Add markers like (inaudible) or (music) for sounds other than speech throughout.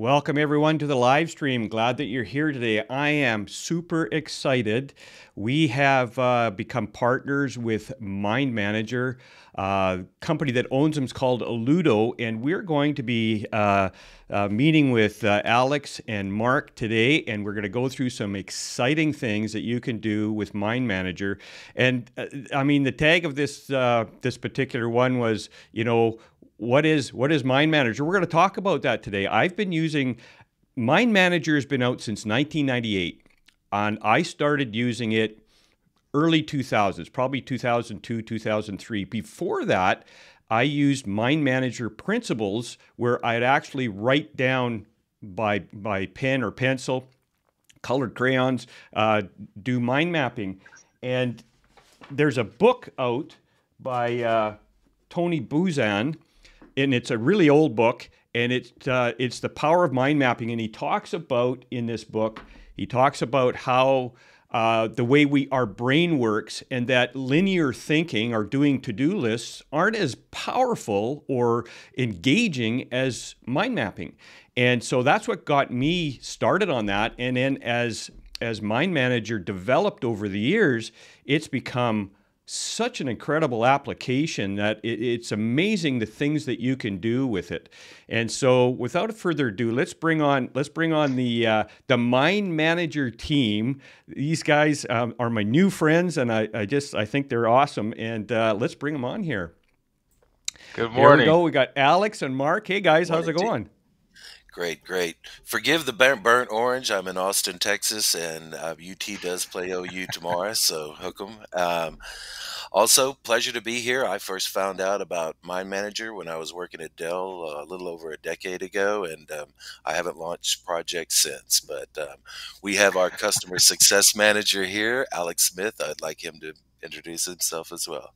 Welcome everyone to the live stream. Glad that you're here today. I am super excited. We have uh, become partners with Mind Manager, uh, company that owns them is called Alludo, and we're going to be uh, uh meeting with uh, Alex and Mark today, and we're going to go through some exciting things that you can do with Mind Manager. And uh, I mean, the tag of this this particular one was, you know, what is what is Mind Manager? We're going to talk about that today. I've been using Mind Manager has been out since 1998, and I started using it early 2000s, probably 2002, 2003. Before that, I used Mind Manager principles where I'd actually write down by by pen or pencil, colored crayons, uh, do mind mapping, and there's a book out by uh, Tony Buzan and it's a really old book, and it's uh, it's the power of mind mapping. And he talks about in this book, he talks about how uh, the way we our brain works, and that linear thinking or doing to do lists aren't as powerful or engaging as mind mapping. And so that's what got me started on that. And then as as Mind Manager developed over the years, it's become such an incredible application that it, it's amazing the things that you can do with it. And so, without further ado, let's bring on let's bring on the uh, the Mind Manager team. These guys um, are my new friends, and I, I, just I think they're awesome. And uh, let's bring them on here. Good morning. Here we go. We got Alex and Mark. Hey guys, how's it going? Great, great. Forgive the burnt, burnt orange. I'm in Austin, Texas, and uh, UT does play OU tomorrow, so hook 'em. Um, also, pleasure to be here. I first found out about Mind Manager when I was working at Dell uh, a little over a decade ago, and um, I haven't launched projects since. But um, we have our customer success manager here, Alex Smith. I'd like him to introduce himself as well.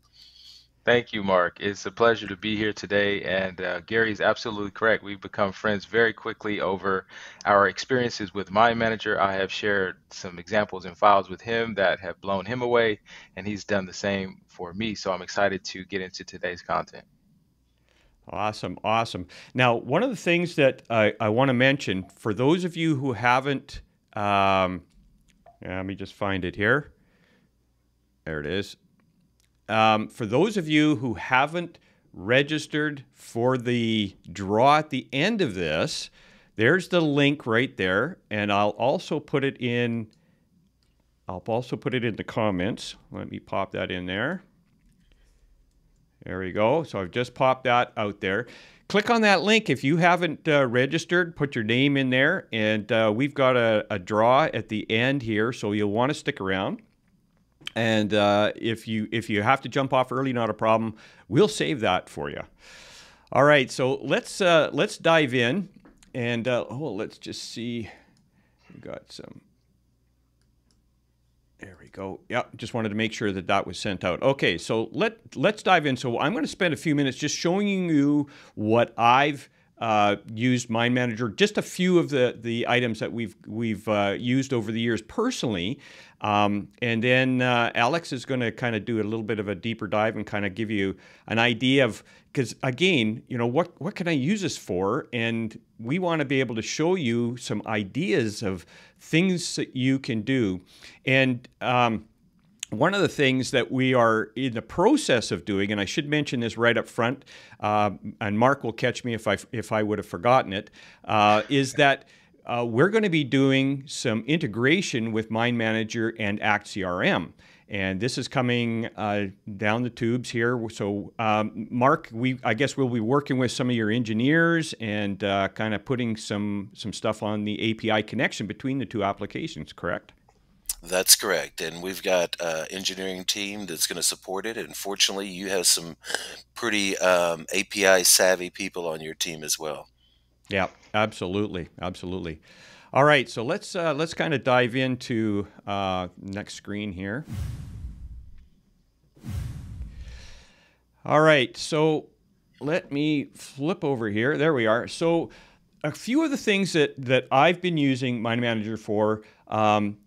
Thank you, Mark. It's a pleasure to be here today. And uh, Gary is absolutely correct. We've become friends very quickly over our experiences with Mind Manager. I have shared some examples and files with him that have blown him away, and he's done the same for me. So I'm excited to get into today's content. Awesome, awesome. Now, one of the things that I, I want to mention for those of you who haven't, um, let me just find it here. There it is. Um, for those of you who haven't registered for the draw at the end of this, there's the link right there, and I'll also put it in. I'll also put it in the comments. Let me pop that in there. There we go. So I've just popped that out there. Click on that link if you haven't uh, registered. Put your name in there, and uh, we've got a, a draw at the end here, so you'll want to stick around. And uh, if you if you have to jump off early, not a problem. We'll save that for you. All right, so let's uh, let's dive in, and uh, oh, let's just see. We got some. There we go. Yep, just wanted to make sure that that was sent out. Okay, so let let's dive in. So I'm going to spend a few minutes just showing you what I've uh, used Mind Manager, just a few of the the items that we've we've uh, used over the years personally, um, and then uh, Alex is going to kind of do a little bit of a deeper dive and kind of give you an idea of because again, you know what what can I use this for, and we want to be able to show you some ideas of things that you can do, and. Um, one of the things that we are in the process of doing, and I should mention this right up front, uh, and Mark will catch me if I if I would have forgotten it, uh, is that uh, we're going to be doing some integration with Mind Manager and Act CRM. And this is coming uh, down the tubes here. So, um, Mark, we I guess we'll be working with some of your engineers and uh, kind of putting some some stuff on the API connection between the two applications. Correct? That's correct, and we've got an engineering team that's going to support it. And fortunately, you have some pretty um, API savvy people on your team as well. Yeah, absolutely, absolutely. All right, so let's uh, let's kind of dive into uh, next screen here. All right, so let me flip over here. There we are. So a few of the things that that I've been using Mind Manager for. Um,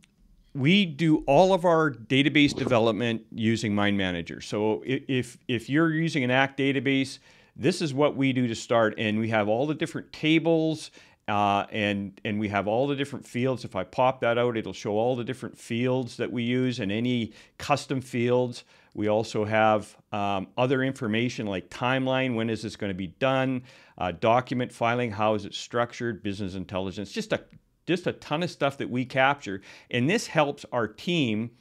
we do all of our database development using Mind Manager. So if, if you're using an ACT database, this is what we do to start. And we have all the different tables Uh, and and we have all the different fields. If I pop that out, it'll show all the different fields that we use and any custom fields. We also have um, other information like timeline, when is this going to be done, uh, document filing, how is it structured, business intelligence, just a just a ton of stuff that we capture. And this helps our team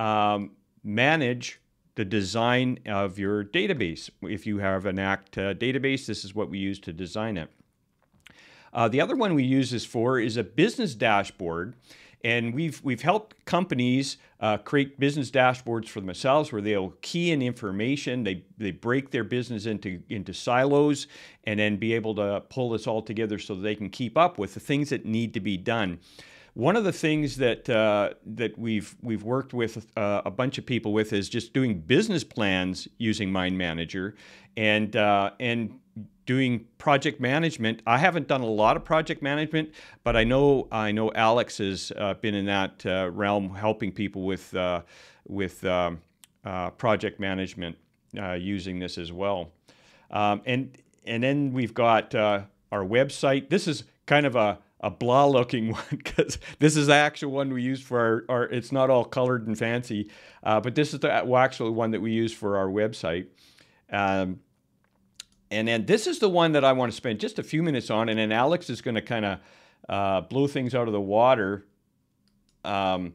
um, manage the design of your database. If you have an ACT uh, database, this is what we use to design it. Uh, the other one we use this for is a business dashboard. And we've, we've helped companies uh, create business dashboards for themselves where they'll key in information, they, they break their business into, into silos, and then be able to pull this all together so they can keep up with the things that need to be done. One of the things that uh, that we've we've worked with uh, a bunch of people with is just doing business plans using Mind Manager, and uh, and doing project management. I haven't done a lot of project management, but I know I know Alex has uh, been in that uh, realm, helping people with uh, with um, uh, project management uh, using this as well. Um, and and then we've got uh, our website. This is kind of a a blah looking (laughs) one because this is the actual one we use for our, our it's not all colored and fancy, but this is the actual one that we use for our website. Um, and then this is the one that I want to spend just a few minutes on, and then Alex is going to kind of uh, blow things out of the water um,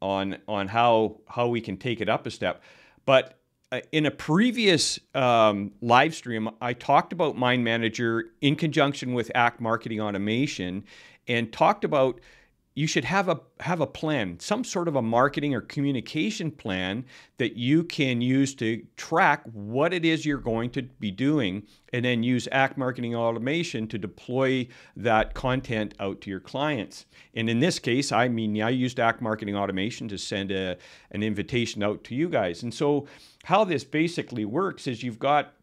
on on how how we can take it up a step. But uh, in a previous um, live stream, I talked about Mind Manager in conjunction with Act Marketing Automation, and talked about you should have a have a plan, some sort of a marketing or communication plan that you can use to track what it is you're going to be doing and then use Act Marketing Automation to deploy that content out to your clients. And in this case, I mean, I used Act Marketing Automation to send a, an invitation out to you guys. And so how this basically works is you've got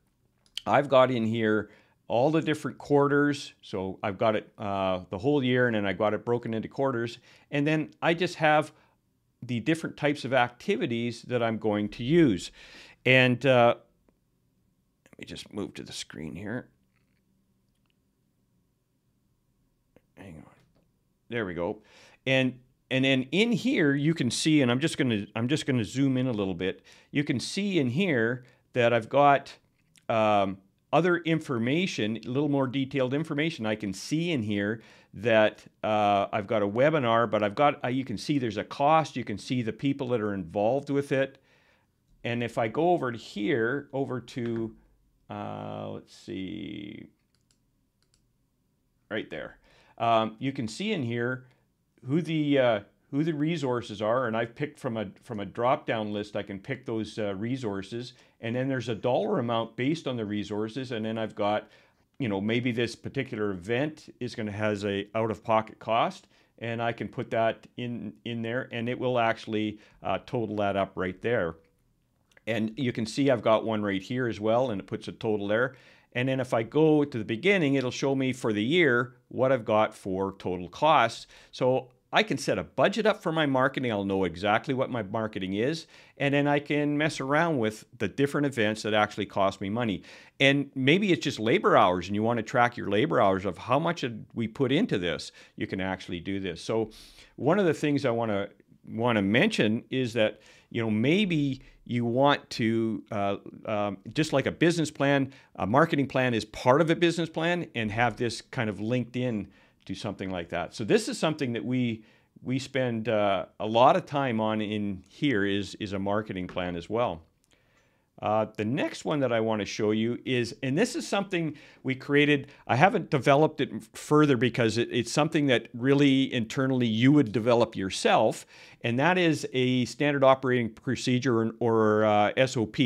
I've got in here all the different quarters. So I've got it uh, the whole year and then I got it broken into quarters. And then I just have the different types of activities that I'm going to use. And uh, let me just move to the screen here. Hang on. There we go. And and then in here you can see, and I'm just gonna I'm just gonna zoom in a little bit. You can see in here that I've got um, other information, a little more detailed information, I can see in here that uh, I've got a webinar, but I've got, uh, you can see there's a cost, you can see the people that are involved with it. And if I go over to here, over to, uh, let's see, right there, um, you can see in here who the, uh, who the resources are, and I've picked from a from a drop down list. I can pick those uh, resources, and then there's a dollar amount based on the resources, and then I've got, you know, maybe this particular event is going to has a out of pocket cost, and I can put that in in there, and it will actually uh, total that up right there. And you can see I've got one right here as well, and it puts a total there. And then if I go to the beginning, it'll show me for the year what I've got for total costs. So I can set a budget up for my marketing. I'll know exactly what my marketing is. And then I can mess around with the different events that actually cost me money. And maybe it's just labor hours and you want to track your labor hours of how much we put into this. You can actually do this. So one of the things I want to want to mention is that you know maybe you want to uh, um, just like a business plan a marketing plan is part of a business plan and have this kind of linked in do something like that. So this is something that we we spend uh, a lot of time on in here is is a marketing plan as well. Uh, the next one that I want to show you is, and this is something we created. I haven't developed it further because it, it's something that really internally you would develop yourself, and that is a standard operating procedure or, or uh, SOP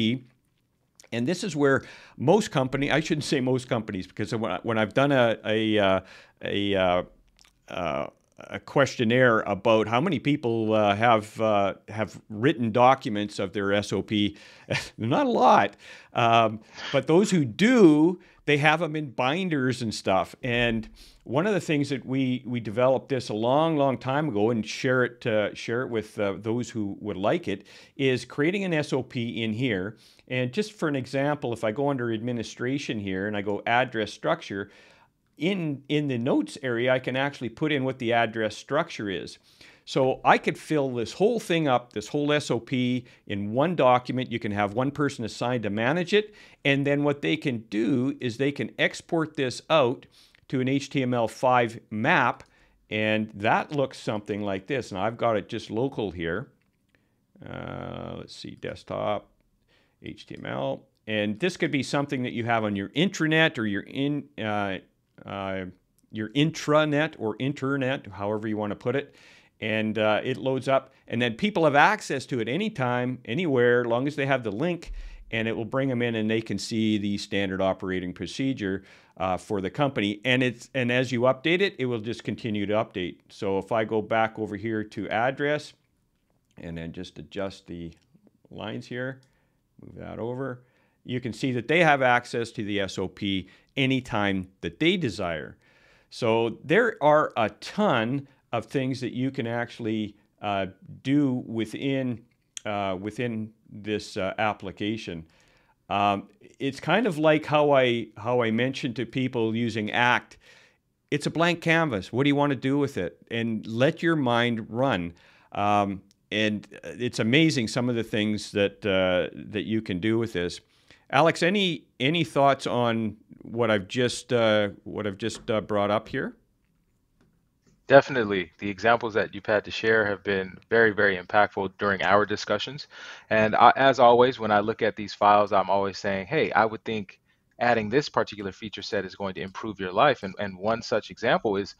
and this is where most company, I shouldn't say most companies, because when I've done a, a, uh, a, uh, uh, a questionnaire about how many people uh, have uh, have written documents of their SOP. (laughs) Not a lot, um, but those who do, they have them in binders and stuff. And one of the things that we we developed this a long, long time ago and share it uh, share it with uh, those who would like it is creating an SOP in here. And just for an example, if I go under administration here and I go address structure, in in the notes area, I can actually put in what the address structure is. So I could fill this whole thing up, this whole SOP in one document. You can have one person assigned to manage it. And then what they can do is they can export this out to an HTML5 map. And that looks something like this. And I've got it just local here. Uh, let's see, desktop, HTML. And this could be something that you have on your intranet or your in uh, uh, your intranet or internet, however you want to put it and uh, it loads up. And then people have access to it anytime, anywhere, as long as they have the link, and it will bring them in and they can see the standard operating procedure uh, for the company. And it's and as you update it, it will just continue to update. So if I go back over here to address, and then just adjust the lines here, move that over, you can see that they have access to the SOP anytime that they desire. So there are a ton of things that you can actually uh, do within uh, within this uh, application. Um, it's kind of like how I how I mentioned to people using ACT. It's a blank canvas. What do you want to do with it? And let your mind run. Um, and it's amazing some of the things that uh, that you can do with this. Alex, any any thoughts on what I've just uh, what I've just uh, brought up here? Definitely. The examples that you've had to share have been very, very impactful during our discussions. And I, as always, when I look at these files, I'm always saying, hey, I would think adding this particular feature set is going to improve your life. And, and one such example is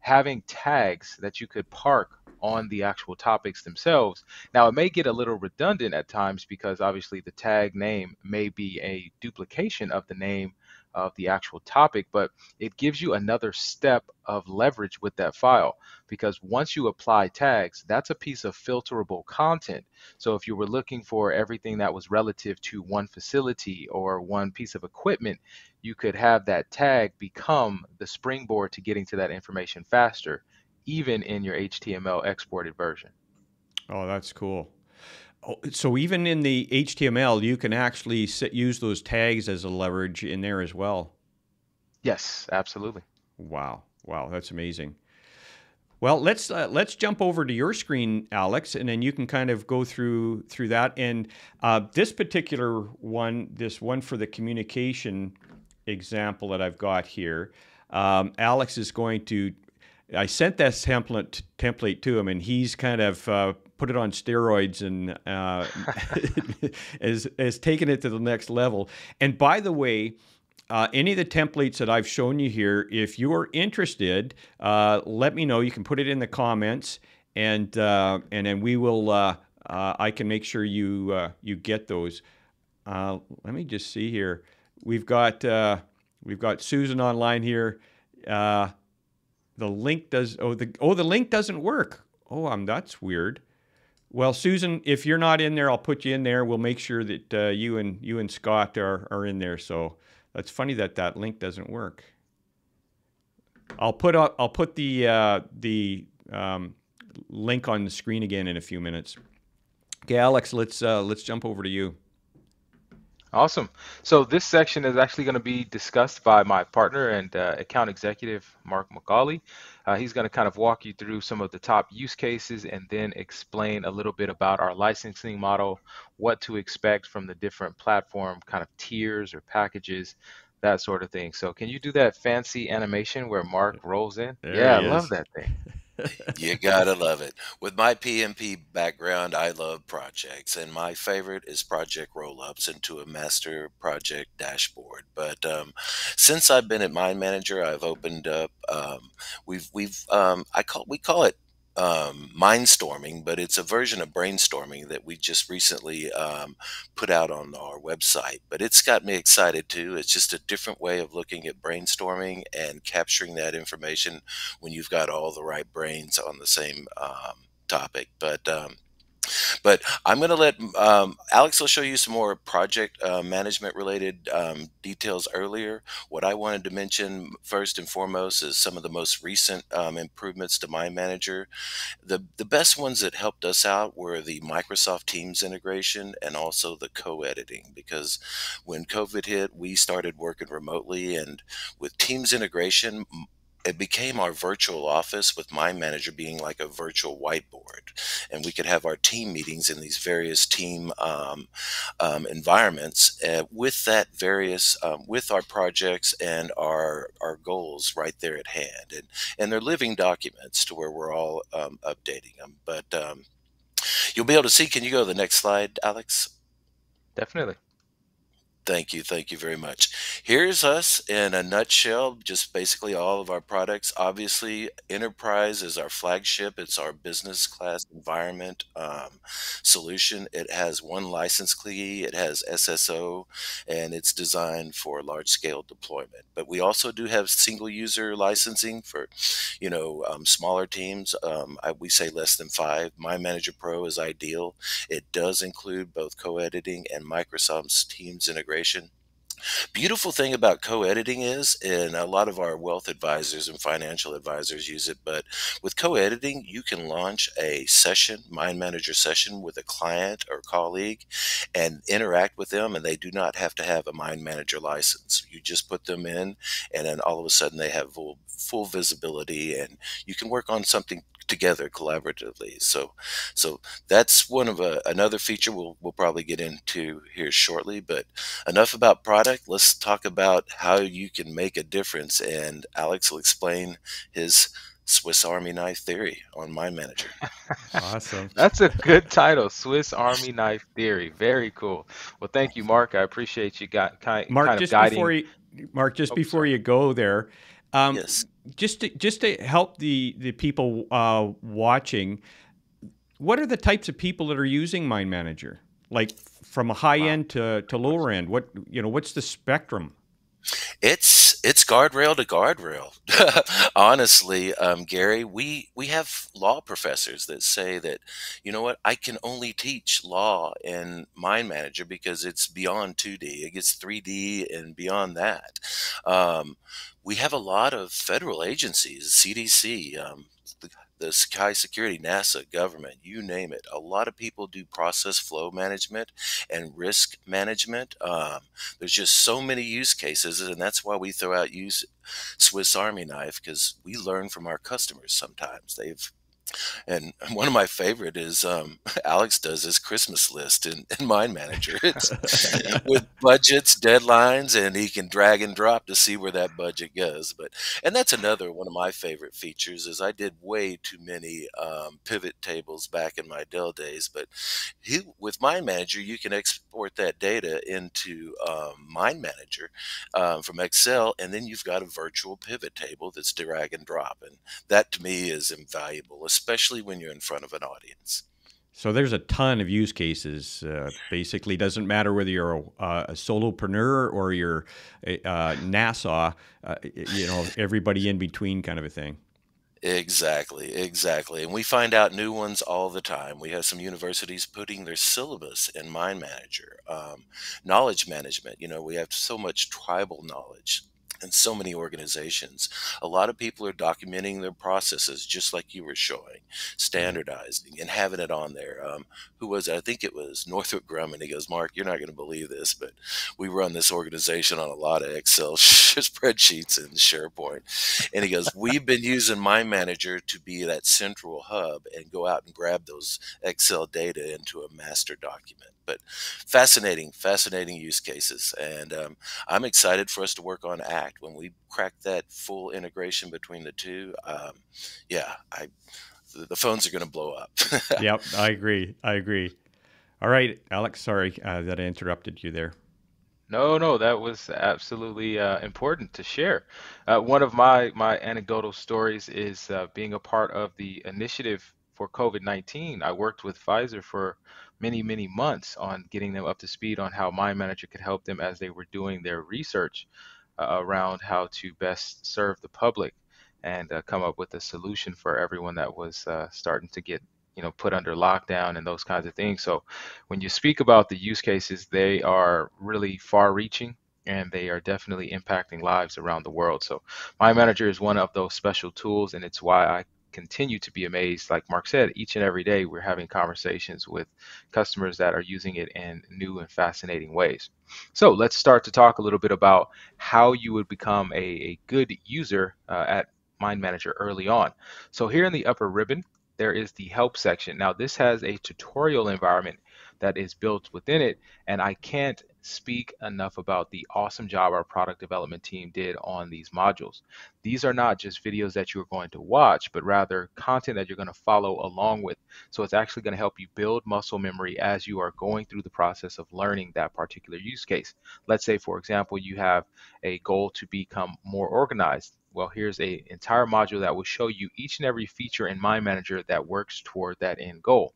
having tags that you could park on the actual topics themselves. Now, it may get a little redundant at times because obviously the tag name may be a duplication of the name of the actual topic, but it gives you another step of leverage with that file because once you apply tags, that's a piece of filterable content. So if you were looking for everything that was relative to one facility or one piece of equipment, you could have that tag become the springboard to getting to that information faster, even in your HTML exported version. Oh, that's cool. Oh, so even in the HTML, you can actually sit, use those tags as a leverage in there as well. Yes, absolutely. Wow, wow, that's amazing. Well, let's uh, let's jump over to your screen, Alex, and then you can kind of go through through that. And uh, this particular one, this one for the communication example that I've got here, um, Alex is going to. I sent that template template to him, and he's kind of uh, put it on steroids and uh, (laughs) has, has taken it to the next level. And by the way, uh, any of the templates that I've shown you here, if you're interested, uh, let me know. You can put it in the comments, and uh, and then we will. Uh, uh, I can make sure you uh, you get those. let me just see here. We've got we've got Susan online here. The link does. Oh, the oh the link doesn't work. Oh, um, that's weird. Well, Susan, if you're not in there, I'll put you in there. We'll make sure that uh, you and you and Scott are, are in there. So that's funny that that link doesn't work. I'll put up, I'll put the uh, the um, link on the screen again in a few minutes. Okay, Alex, let's uh, let's jump over to you. Awesome. So this section is actually going to be discussed by my partner and uh, account executive, Mark McCauley. Uh, he's going to kind of walk you through some of the top use cases and then explain a little bit about our licensing model, what to expect from the different platform kind of tiers or packages, that sort of thing. So can you do that fancy animation where Mark rolls in? There yeah, I love that thing. (laughs) you gotta love it. With my PMP background, I love projects, and my favorite is project roll-ups into a master project dashboard. But um, since I've been at Mind Manager, I've opened up. Um, we've we've um, I call we call it um, mindstorming, but it's a version of brainstorming that we just recently um, put out on our website. But it's got me excited too. It's just a different way of looking at brainstorming and capturing that information when you've got all the right brains on the same um, topic. But um, But I'm going to let um, Alex will show you some more project uh, management related um, details earlier. What I wanted to mention first and foremost is some of the most recent um, improvements to Mind Manager. The, the best ones that helped us out were the Microsoft Teams integration and also the co-editing because when COVID hit, we started working remotely and with Teams integration, it became our virtual office with Mind Manager being like a virtual whiteboard. And we could have our team meetings in these various team um, um, environments uh, with that various um, with our projects and our our goals right there at hand. And and they're living documents to where we're all um, updating them but um, you'll be able to see. Can you go to the next slide alex? Definitely Thank you. Thank you very much. Here's us in a nutshell, just basically all of our products. Obviously, Enterprise is our flagship. It's our business class environment um, solution. It has one license key, it has SSO, and it's designed for large scale deployment. But we also do have single user licensing for, you know, um, smaller teams. Um, I, we say less than five. Mind Manager Pro is ideal. It does include both co editing and Microsoft's Teams integration Beautiful thing about co-editing is, and a lot of our wealth advisors and financial advisors use it, but with co-editing, you can launch a session, mind manager session with a client or colleague and interact with them and they do not have to have a mind manager license. You just put them in and then all of a sudden they have full, full visibility and you can work on something together collaboratively. So, so that's one of a, another feature we'll we'll probably get into here shortly. But enough about product. Let's talk about how you can make a difference. And Alex will explain his Swiss Army knife theory on Mind Manager. (laughs) awesome. That's a good title, Swiss Army knife theory. Very cool. Well, thank you, Mark. I appreciate you got kind, Mark, kind just guiding. before you, Mark, just oh, before sorry. you go there, um, yes just to, just to help the the people uh, watching, what are the types of people that are using Mind Manager? Like from a high wow. end to, to lower end, what you know, what's the spectrum? It's it's guardrail to guardrail. (laughs) Honestly, um, Gary, we we have law professors that say that, you know what, I can only teach law and mind manager because it's beyond 2D. It gets 3D and beyond that. Um, we have a lot of federal agencies, CDC, um, the, the Sky Security, NASA, government, you name it. A lot of people do process flow management and risk management. Um, there's just so many use cases, and that's why we throw out use Swiss Army knife because we learn from our customers. Sometimes they've and (laughs) one of my favorite is um, (laughs) Alex does his Christmas list in, (laughs) in Mind Manager. It's with budgets, deadlines, and he can drag and drop to see where that budget goes. But and that's another one of my favorite features is I did way too many um, pivot tables back in my Dell days. But he, with Mind Manager, you can export that data into um, Mind Manager um, from Excel, and then you've got a virtual pivot table that's drag and drop, and that to me is invaluable especially when you're in front of an audience. So there's a ton of use cases. Uh, basically, doesn't matter whether you're a, a solopreneur or you're a, uh, NASA. Uh, you know, everybody in between, kind of a thing. Exactly, exactly. And we find out new ones all the time. We have some universities putting their syllabus in Mind Manager. Um, knowledge management, you know, we have so much tribal knowledge and so many organizations. A lot of people are documenting their processes, just like you were showing, standardizing and having it on there. Um, who was it? I think it was Northrop Grumman. He goes, Mark, you're not going to believe this, but we run this organization on a lot of Excel (laughs) spreadsheets and SharePoint. And he goes, we've been using Mind Manager to be that central hub and go out and grab those Excel data into a master document. But fascinating, fascinating use cases. And um, I'm excited for us to work on ACT when we crack that full integration between the two. Um, yeah, I the phones are going to blow up. (laughs) yep, I agree. I agree. All right, Alex. Sorry uh, that I interrupted you there. No, no, that was absolutely uh, important to share. Uh, one of my my anecdotal stories is uh, being a part of the initiative for COVID nineteen. I worked with Pfizer for many, many months on getting them up to speed on how Mind Manager could help them as they were doing their research around how to best serve the public and uh, come up with a solution for everyone that was uh, starting to get you know put under lockdown and those kinds of things. So when you speak about the use cases, they are really far reaching and they are definitely impacting lives around the world. So Mind Manager is one of those special tools and it's why I continue to be amazed. Like Mark said, each and every day we're having conversations with customers that are using it in new and fascinating ways. So let's start to talk a little bit about how you would become a, a good user uh, at Mind Manager early on. So here in the upper ribbon, there is the help section. Now this has a tutorial environment that is built within it. And I can't speak enough about the awesome job our product development team did on these modules. These are not just videos that you're going to watch, but rather content that you're going to follow along with. So it's actually going to help you build muscle memory as you are going through the process of learning that particular use case. Let's say, for example, you have a goal to become more organized. Well, here's a entire module that will show you each and every feature in Mind Manager that works toward that end goal.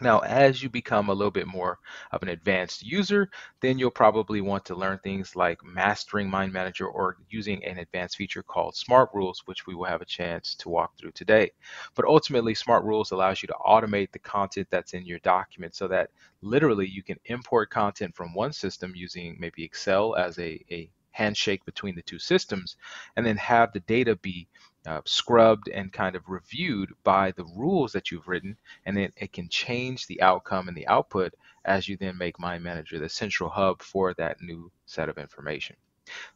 Now, as you become a little bit more of an advanced user, then you'll probably want to learn things like mastering Mind Manager or using an advanced feature called Smart Rules, which we will have a chance to walk through today. But ultimately, Smart Rules allows you to automate the content that's in your document so that literally you can import content from one system using maybe Excel as a, a handshake between the two systems, and then have the data be uh, scrubbed and kind of reviewed by the rules that you've written, and then it can change the outcome and the output as you then make Mind Manager the central hub for that new set of information.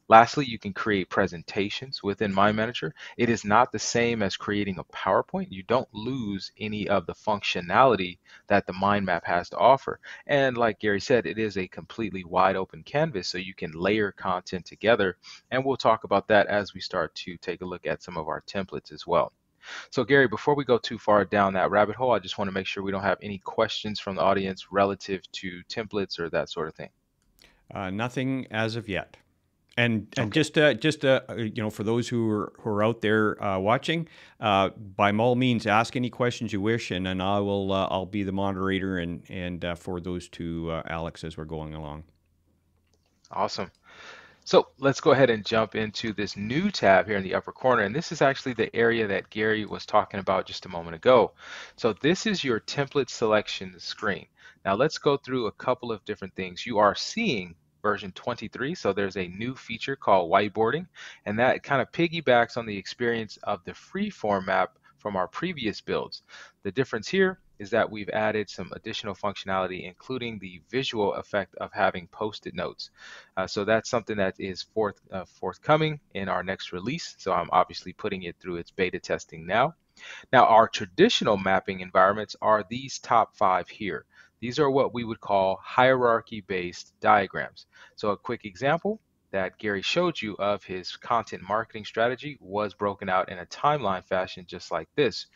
Lastly, you can create presentations within Mind Manager. It is not the same as creating a PowerPoint. You don't lose any of the functionality that the mind map has to offer. And like Gary said, it is a completely wide open canvas, so you can layer content together. And we'll talk about that as we start to take a look at some of our templates as well. So Gary, before we go too far down that rabbit hole, I just want to make sure we don't have any questions from the audience relative to templates or that sort of thing. Uh, nothing as of yet. And and okay. just uh, just uh, you know, for those who are who are out there uh, watching, uh, by all means, ask any questions you wish, and then I will uh, I'll be the moderator and and uh, for those to Alex as we're going along. Awesome. So let's go ahead and jump into this new tab here in the upper corner. And this is actually the area that Gary was talking about just a moment ago. So this is your template selection screen. Now let's go through a couple of different things. You are seeing version 23. So there's a new feature called whiteboarding, and that kind of piggybacks on the experience of the freeform map from our previous builds. The difference here is that we've added some additional functionality, including the visual effect of having post-it notes. Uh, so that's something that is forth, uh, forthcoming in our next release. So I'm obviously putting it through its beta testing now. Now, our traditional mapping environments are these top five here. These are what we would call hierarchy-based diagrams. So a quick example that Gary showed you of his content marketing strategy was broken out in a timeline fashion just like this.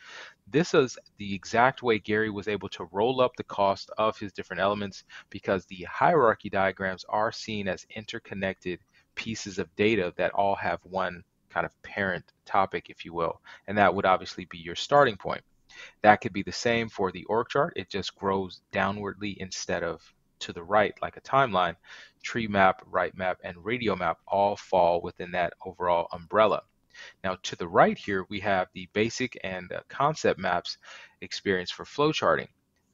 This is the exact way Gary was able to roll up the cost of his different elements because the hierarchy diagrams are seen as interconnected pieces of data that all have one kind of parent topic, if you will, and that would obviously be your starting point. That could be the same for the org chart. It just grows downwardly instead of to the right like a timeline. Tree map, right map, and radial map all fall within that overall umbrella. Now to the right here, we have the basic and uh, concept maps experience for flowcharting.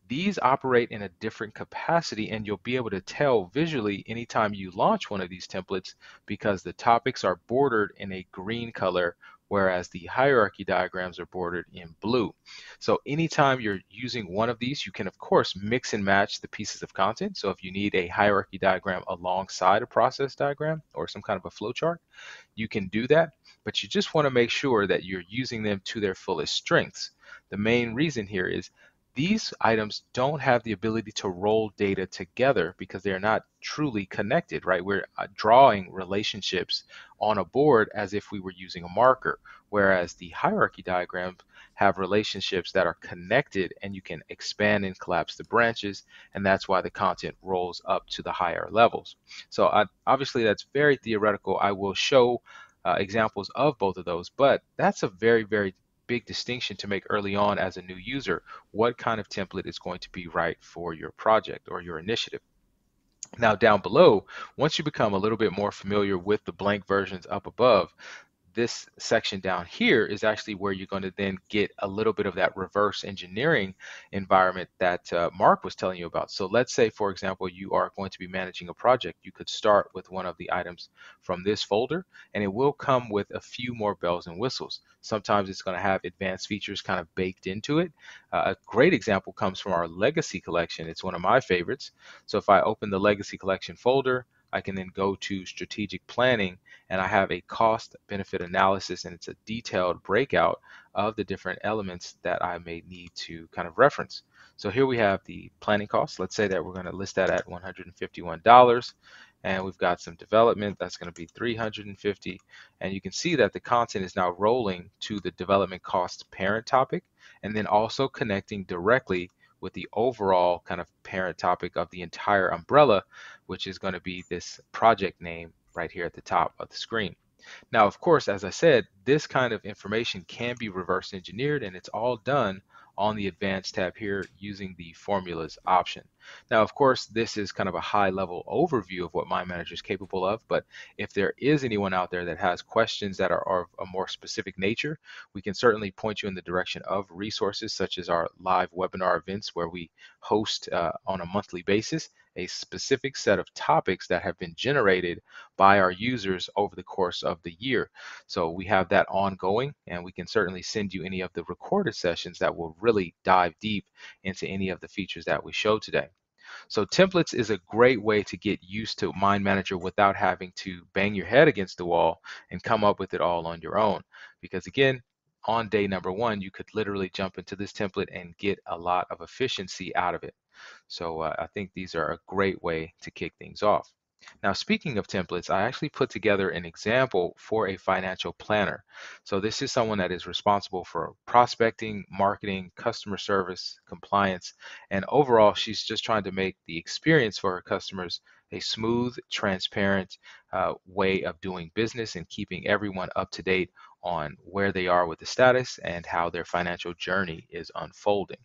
These operate in a different capacity and you'll be able to tell visually anytime you launch one of these templates because the topics are bordered in a green color whereas the hierarchy diagrams are bordered in blue. So anytime you're using one of these, you can of course mix and match the pieces of content. So if you need a hierarchy diagram alongside a process diagram or some kind of a flowchart, you can do that, but you just want to make sure that you're using them to their fullest strengths. The main reason here is these items don't have the ability to roll data together because they're not truly connected, right? We're uh, drawing relationships on a board as if we were using a marker, whereas the hierarchy diagrams have relationships that are connected and you can expand and collapse the branches, and that's why the content rolls up to the higher levels. So I, obviously that's very theoretical. I will show uh, examples of both of those, but that's a very, very big distinction to make early on as a new user what kind of template is going to be right for your project or your initiative. Now down below, once you become a little bit more familiar with the blank versions up above, this section down here is actually where you're going to then get a little bit of that reverse engineering environment that uh, Mark was telling you about. So let's say, for example, you are going to be managing a project. You could start with one of the items from this folder, and it will come with a few more bells and whistles. Sometimes it's going to have advanced features kind of baked into it. Uh, a great example comes from our legacy collection. It's one of my favorites. So if I open the legacy collection folder, I can then go to strategic planning and I have a cost benefit analysis and it's a detailed breakout of the different elements that I may need to kind of reference. So here we have the planning costs. Let's say that we're going to list that at $151 and we've got some development that's going to be 350 and you can see that the content is now rolling to the development cost parent topic and then also connecting directly with the overall kind of parent topic of the entire umbrella, which is going to be this project name right here at the top of the screen. Now, of course, as I said, this kind of information can be reverse engineered and it's all done on the advanced tab here using the formulas option. Now, of course, this is kind of a high level overview of what Mind Manager is capable of, but if there is anyone out there that has questions that are of a more specific nature, we can certainly point you in the direction of resources such as our live webinar events where we host uh, on a monthly basis a specific set of topics that have been generated by our users over the course of the year. So we have that ongoing, and we can certainly send you any of the recorded sessions that will really dive deep into any of the features that we show today. So templates is a great way to get used to Mind Manager without having to bang your head against the wall and come up with it all on your own. Because again, on day number one, you could literally jump into this template and get a lot of efficiency out of it. So uh, I think these are a great way to kick things off. Now, speaking of templates, I actually put together an example for a financial planner. So this is someone that is responsible for prospecting, marketing, customer service, compliance, and overall, she's just trying to make the experience for her customers a smooth, transparent uh, way of doing business and keeping everyone up to date on where they are with the status and how their financial journey is unfolding.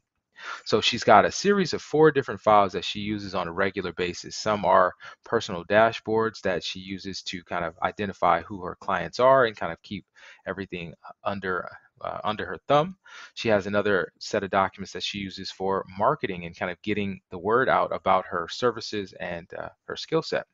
So she's got a series of four different files that she uses on a regular basis. Some are personal dashboards that she uses to kind of identify who her clients are and kind of keep everything under uh, under her thumb. She has another set of documents that she uses for marketing and kind of getting the word out about her services and uh, her skill set.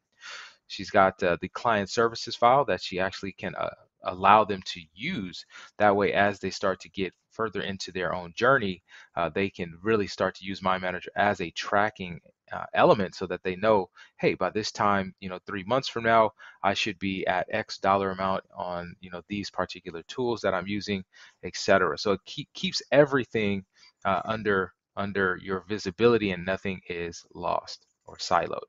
She's got uh, the client services file that she actually can uh, allow them to use. That way, as they start to get further into their own journey, uh, they can really start to use Mind Manager as a tracking uh, element so that they know, hey, by this time, you know, three months from now, I should be at X dollar amount on, you know, these particular tools that I'm using, etc. So it keep, keeps everything uh, under under your visibility and nothing is lost or siloed.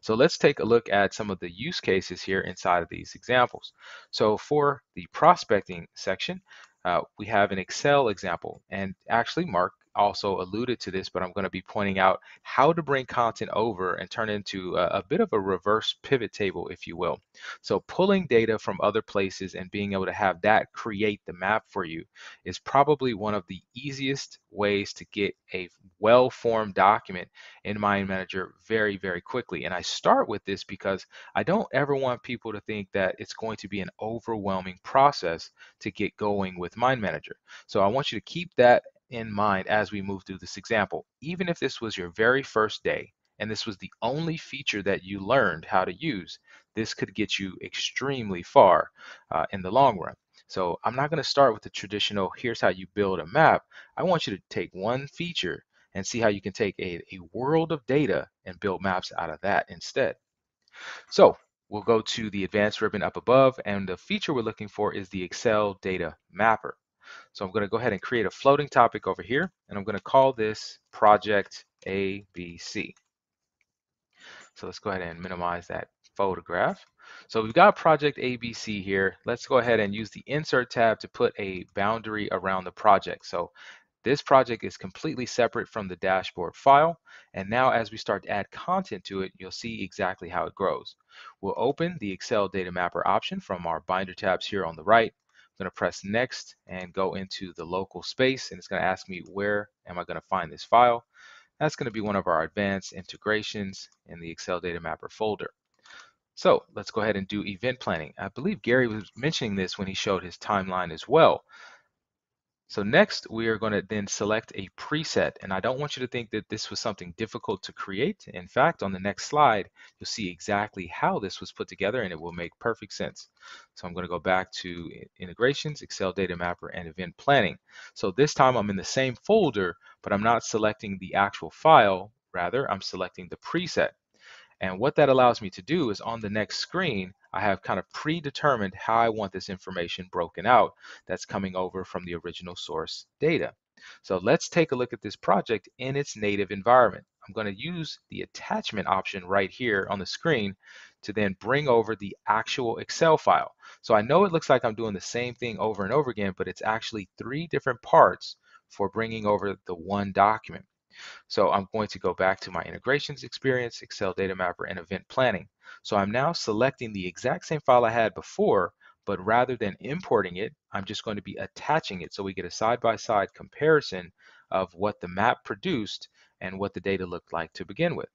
So let's take a look at some of the use cases here inside of these examples. So for the prospecting section, uh, we have an Excel example. And actually, Mark also alluded to this, but I'm going to be pointing out how to bring content over and turn into a, a, bit of a reverse pivot table, if you will. So pulling data from other places and being able to have that create the map for you is probably one of the easiest ways to get a well-formed document in Mind Manager very, very quickly. And I start with this because I don't ever want people to think that it's going to be an overwhelming process to get going with Mind Manager. So I want you to keep that in mind as we move through this example. Even if this was your very first day and this was the only feature that you learned how to use, this could get you extremely far uh, in the long run. So I'm not going to start with the traditional, here's how you build a map. I want you to take one feature and see how you can take a, a world of data and build maps out of that instead. So we'll go to the advanced ribbon up above and the feature we're looking for is the Excel data mapper. So I'm going to go ahead and create a floating topic over here, and I'm going to call this project ABC. So let's go ahead and minimize that photograph. So we've got project ABC here. Let's go ahead and use the insert tab to put a boundary around the project. So this project is completely separate from the dashboard file. And now as we start to add content to it, you'll see exactly how it grows. We'll open the Excel data mapper option from our binder tabs here on the right. I'm going to press next and go into the local space and it's going to ask me where am I going to find this file. That's going to be one of our advanced integrations in the Excel Data Mapper folder. So let's go ahead and do event planning. I believe Gary was mentioning this when he showed his timeline as well. So next, we are going to then select a preset. And I don't want you to think that this was something difficult to create. In fact, on the next slide, you'll see exactly how this was put together and it will make perfect sense. So I'm going to go back to integrations, Excel data mapper, and event planning. So this time I'm in the same folder, but I'm not selecting the actual file. Rather, I'm selecting the preset. And what that allows me to do is on the next screen, I have kind of predetermined how I want this information broken out that's coming over from the original source data. So let's take a look at this project in its native environment. I'm going to use the attachment option right here on the screen to then bring over the actual Excel file. So I know it looks like I'm doing the same thing over and over again, but it's actually three different parts for bringing over the one document. So I'm going to go back to my integrations experience, Excel data mapper, and event planning. So I'm now selecting the exact same file I had before, but rather than importing it, I'm just going to be attaching it so we get a side-by-side -side comparison of what the map produced and what the data looked like to begin with.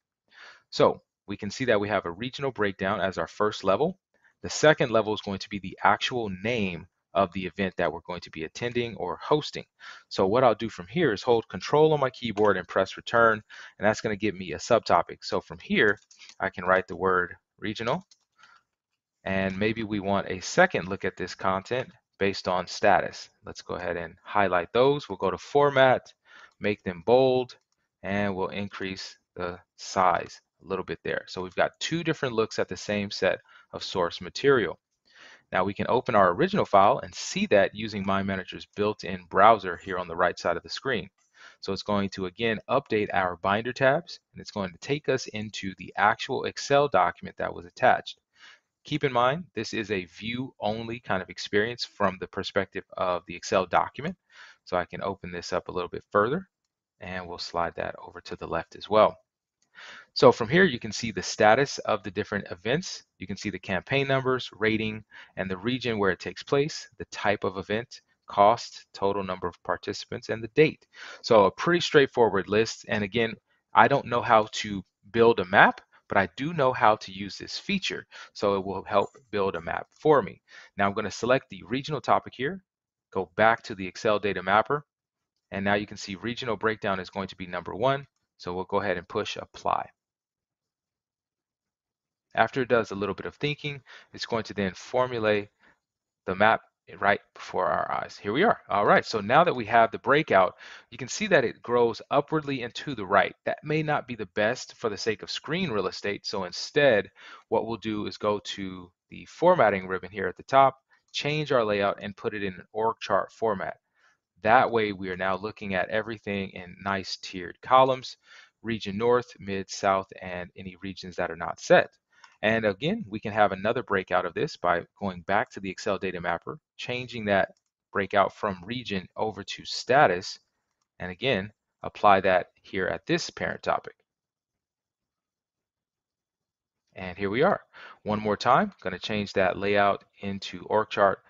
So we can see that we have a regional breakdown as our first level. The second level is going to be the actual name of the event that we're going to be attending or hosting. So what I'll do from here is hold control on my keyboard and press return, and that's going to give me a subtopic. So from here, I can write the word regional, and maybe we want a second look at this content based on status. Let's go ahead and highlight those. We'll go to format, make them bold, and we'll increase the size a little bit there. So we've got two different looks at the same set of source material. Now we can open our original file and see that using Mind Manager's built-in browser here on the right side of the screen. So it's going to again update our binder tabs and it's going to take us into the actual Excel document that was attached. Keep in mind, this is a view only kind of experience from the perspective of the Excel document. So I can open this up a little bit further and we'll slide that over to the left as well. So from here, you can see the status of the different events. You can see the campaign numbers, rating, and the region where it takes place, the type of event, cost, total number of participants, and the date. So a pretty straightforward list. And again, I don't know how to build a map, but I do know how to use this feature. So it will help build a map for me. Now I'm going to select the regional topic here, go back to the Excel data mapper, and now you can see regional breakdown is going to be number one. So we'll go ahead and push apply. After it does a little bit of thinking, it's going to then formulate the map right before our eyes. Here we are. All right, so now that we have the breakout, you can see that it grows upwardly and to the right. That may not be the best for the sake of screen real estate, so instead, what we'll do is go to the formatting ribbon here at the top, change our layout, and put it in an org chart format. That way we are now looking at everything in nice tiered columns, region north, mid, south, and any regions that are not set. And again, we can have another breakout of this by going back to the Excel data mapper, changing that breakout from region over to status, and again, apply that here at this parent topic. And here we are. One more time, going to change that layout into org chart,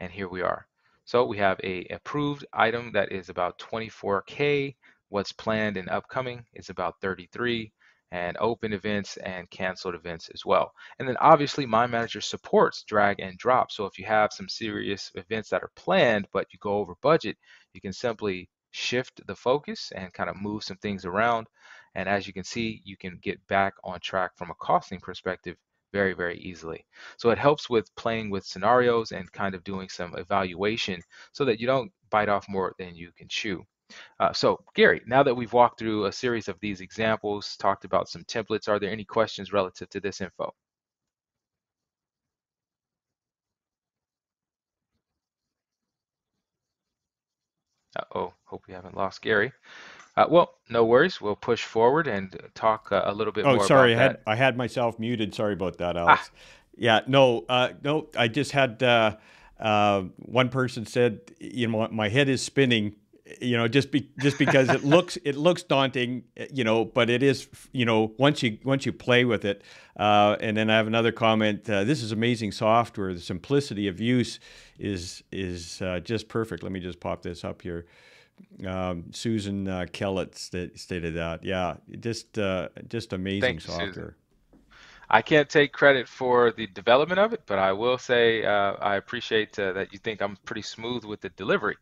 and here we are. So we have a approved item that is about 24K. What's planned and upcoming is about 33 and open events and canceled events as well. And then obviously Mind Manager supports drag and drop. So if you have some serious events that are planned, but you go over budget, you can simply shift the focus and kind of move some things around. And as you can see, you can get back on track from a costing perspective very, very easily. So it helps with playing with scenarios and kind of doing some evaluation so that you don't bite off more than you can chew. Uh, so Gary, now that we've walked through a series of these examples, talked about some templates, are there any questions relative to this info? Uh-oh, hope we haven't lost Gary. Uh, well, no worries. We'll push forward and talk uh, a little bit oh, more. Oh, sorry, I had I had myself muted. Sorry about that, Alex. Ah. Yeah, no, uh, no. I just had uh, uh, one person said, you know, my head is spinning. You know, just be, just because it (laughs) looks it looks daunting, you know, but it is, you know, once you once you play with it. Uh, and then I have another comment. this is amazing software. The simplicity of use is is just perfect. Let me just pop this up here. Um, Susan uh, Kellett st- stated that. Yeah, just uh, just amazing Thanks, software. I can't take credit for the development of it, but I will say uh, I appreciate uh, that you think I'm pretty smooth with the delivery.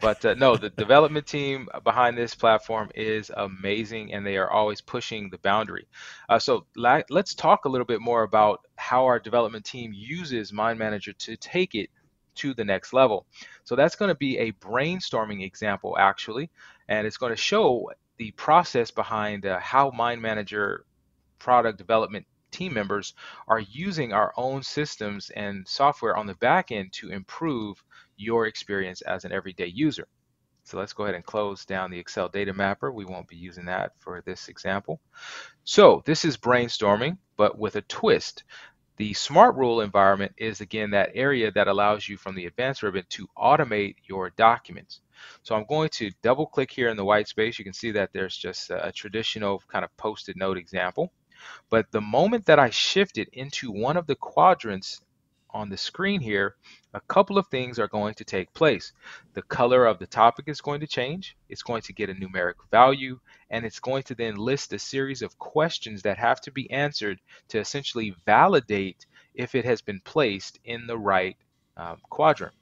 But uh, no, the (laughs) development team behind this platform is amazing, and they are always pushing the boundary. Uh, so la- let's talk a little bit more about how our development team uses Mind Manager to take it to the next level. So that's going to be a brainstorming example, actually, and it's going to show the process behind uh, how Mind Manager product development team members are using our own systems and software on the back end to improve your experience as an everyday user. So let's go ahead and close down the Excel data mapper. We won't be using that for this example. So this is brainstorming, but with a twist. The smart rule environment is again that area that allows you from the advanced ribbon to automate your documents. So I'm going to double click here in the white space. You can see that there's just a traditional kind of post-it note example. But the moment that I shift it into one of the quadrants on the screen here, a couple of things are going to take place. The color of the topic is going to change. It's going to get a numeric value, and it's going to then list a series of questions that have to be answered to essentially validate if it has been placed in the right um, quadrant.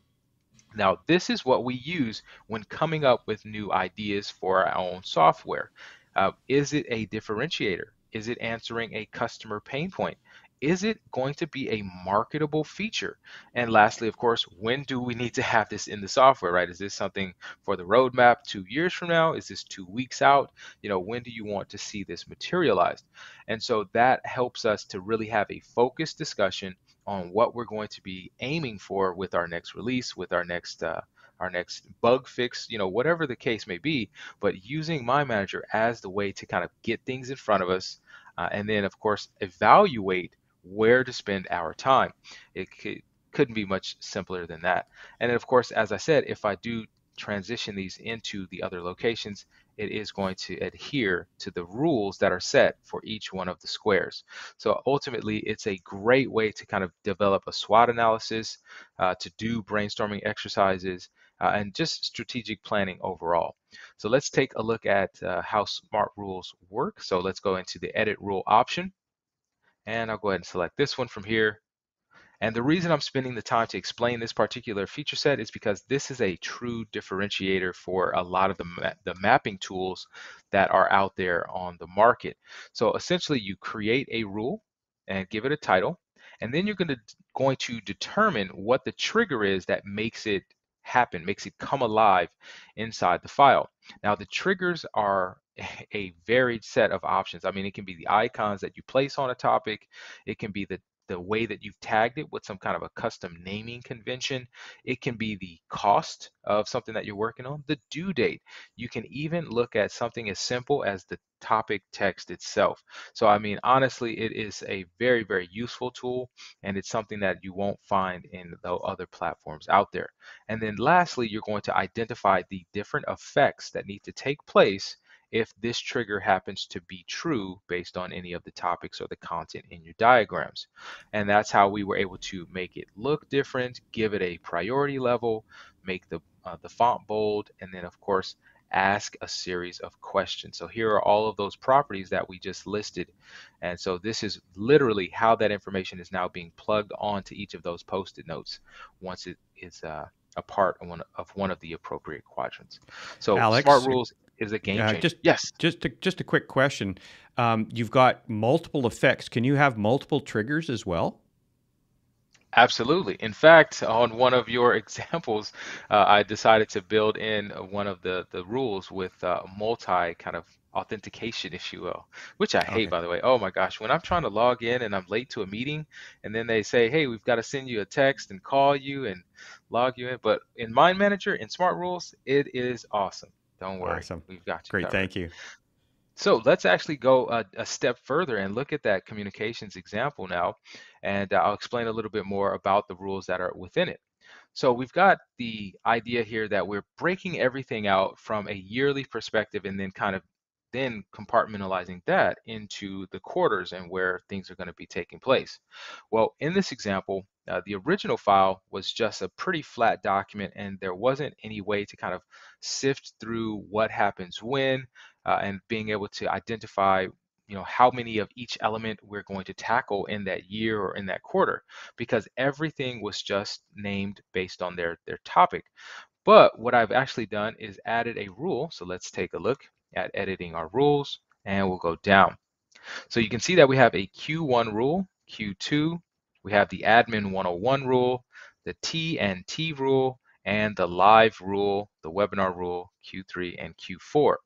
Now, this is what we use when coming up with new ideas for our own software. Uh, is it a differentiator? Is it answering a customer pain point? Is it going to be a marketable feature? And lastly, of course, when do we need to have this in the software, right? Is this something for the roadmap two years from now? Is this two weeks out? You know, when do you want to see this materialized? And so that helps us to really have a focused discussion on what we're going to be aiming for with our next release, with our next uh, our next bug fix, you know, whatever the case may be, but using Mind Manager as the way to kind of get things in front of us, uh, and then of course evaluate where to spend our time. It could, couldn't be much simpler than that. And then of course, as I said, if I do transition these into the other locations, it is going to adhere to the rules that are set for each one of the squares. So ultimately, it's a great way to kind of develop a SWOT analysis, uh, to do brainstorming exercises, uh, and just strategic planning overall. So let's take a look at uh, how SMART rules work. So let's go into the edit rule option. And I'll go ahead and select this one from here. And the reason I'm spending the time to explain this particular feature set is because this is a true differentiator for a lot of the, ma the mapping tools that are out there on the market. So essentially you create a rule and give it a title, and then you're going to, going to determine what the trigger is that makes it happen, makes it come alive inside the file. Now the triggers are (laughs) a varied set of options. I mean, it can be the icons that you place on a topic. It can be the the way that you've tagged it with some kind of a custom naming convention. It can be the cost of something that you're working on, the due date. You can even look at something as simple as the topic text itself. So, I mean, honestly, it is a very, very useful tool, and it's something that you won't find in the other platforms out there. And then lastly, you're going to identify the different effects that need to take place if this trigger happens to be true based on any of the topics or the content in your diagrams. And that's how we were able to make it look different, give it a priority level, make the, uh, the font bold, and then of course, ask a series of questions. So here are all of those properties that we just listed. And so this is literally how that information is now being plugged onto each of those post-it notes once it is uh, a part of one, of one of the appropriate quadrants. So Alex, smart rules is a game changer. just, yes. Just a, just a quick question. Um, you've got multiple effects. Can you have multiple triggers as well? Absolutely. In fact, on one of your (laughs) examples, uh, I decided to build in one of the, the rules with uh, multi kind of authentication, if you will, which I hate, okay. by the way. Oh my gosh, when I'm trying to log in and I'm late to a meeting, and then they say, hey, we've got to send you a text and call you and log you in. But in Mind Manager, in Smart Rules, it is awesome. Don't worry. Awesome. We've got you. Great. Covered. Thank you. So let's actually go a, a, step further and look at that communications example now. And uh, I'll explain a little bit more about the rules that are within it. So we've got the idea here that we're breaking everything out from a yearly perspective and then kind of then compartmentalizing that into the quarters and where things are going to be taking place. Well, in this example, uh, the original file was just a pretty flat document and there wasn't any way to kind of sift through what happens when uh, and being able to identify you know how many of each element we're going to tackle in that year or in that quarter because everything was just named based on their their topic but what I've actually done is added a rule so let's take a look at editing our rules and we'll go down so you can see that we have a Q1 rule Q2 we have the admin 101 rule the T and T rule and the live rule the webinar rule Q3 and Q4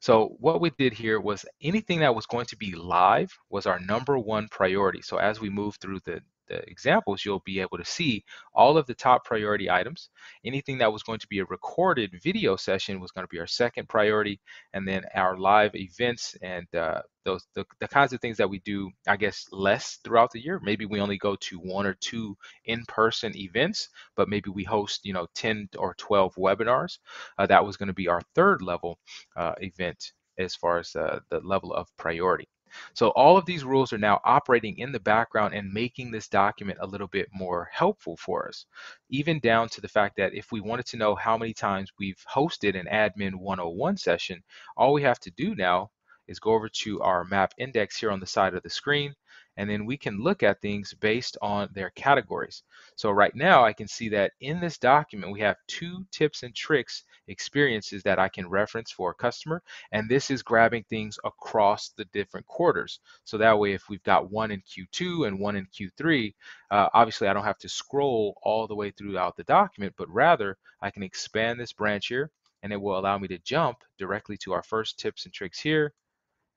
so what we did here was anything that was going to be live was our number one priority. So as we move through the the examples, you'll be able to see all of the top priority items. Anything that was going to be a recorded video session was going to be our second priority, and then our live events and uh, those the, the kinds of things that we do, I guess, less throughout the year. Maybe we only go to one or two in-person events, but maybe we host, you know, 10 or 12 webinars. Uh, that was going to be our third level uh, event as far as uh, the level of priority. So all of these rules are now operating in the background and making this document a little bit more helpful for us, even down to the fact that if we wanted to know how many times we've hosted an admin 101 session, all we have to do now is go over to our map index here on the side of the screen and then we can look at things based on their categories. So right now I can see that in this document we have two tips and tricks experiences that I can reference for a customer and this is grabbing things across the different quarters. So that way if we've got one in Q2 and one in Q3, uh, obviously I don't have to scroll all the way throughout the document, but rather I can expand this branch here and it will allow me to jump directly to our first tips and tricks here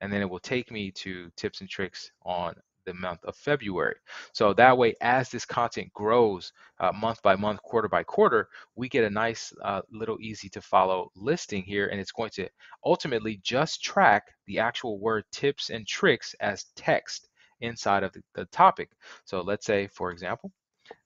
and then it will take me to tips and tricks on the month of February. So that way, as this content grows uh, month by month, quarter by quarter, we get a nice uh, little easy to follow listing here. And it's going to ultimately just track the actual word tips and tricks as text inside of the, the topic. So let's say, for example,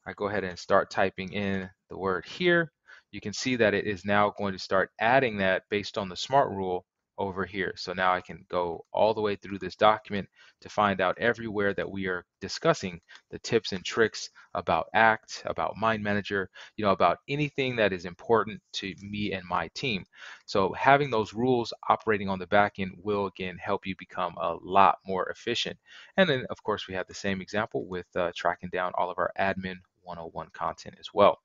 I go ahead and start typing in the word here. You can see that it is now going to start adding that based on the SMART rule over here. So now I can go all the way through this document to find out everywhere that we are discussing the tips and tricks about ACT, about Mind Manager, you know, about anything that is important to me and my team. So having those rules operating on the back end will again help you become a lot more efficient. And then of course we have the same example with uh, tracking down all of our admin 101 content as well.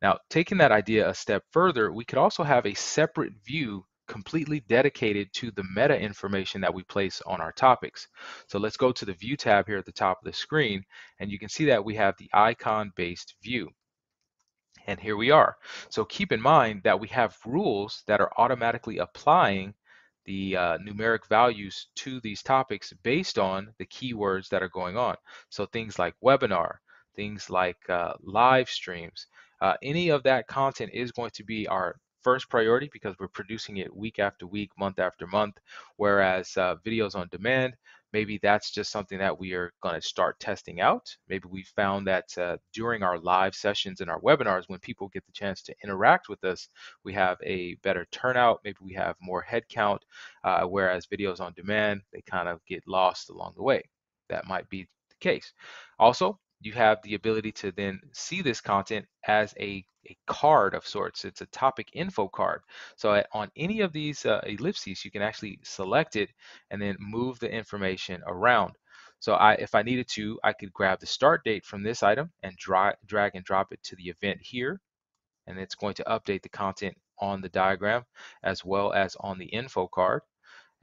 Now, taking that idea a step further, we could also have a separate view completely dedicated to the meta information that we place on our topics. So let's go to the view tab here at the top of the screen and you can see that we have the icon based view. And here we are. So keep in mind that we have rules that are automatically applying the uh, numeric values to these topics based on the keywords that are going on. So things like webinar, things like uh, live streams, uh, any of that content is going to be our first priority because we're producing it week after week, month after month. Whereas uh, videos on demand, maybe that's just something that we are going to start testing out. Maybe we found that uh, during our live sessions and our webinars, when people get the chance to interact with us, we have a better turnout. Maybe we have more headcount, uh, whereas videos on demand, they kind of get lost along the way. That might be the case. Also, you have the ability to then see this content as a, a card of sorts. It's a topic info card. So on any of these uh, ellipses, you can actually select it and then move the information around. So I, if I needed to, I could grab the start date from this item and dra drag and drop it to the event here. And it's going to update the content on the diagram as well as on the info card.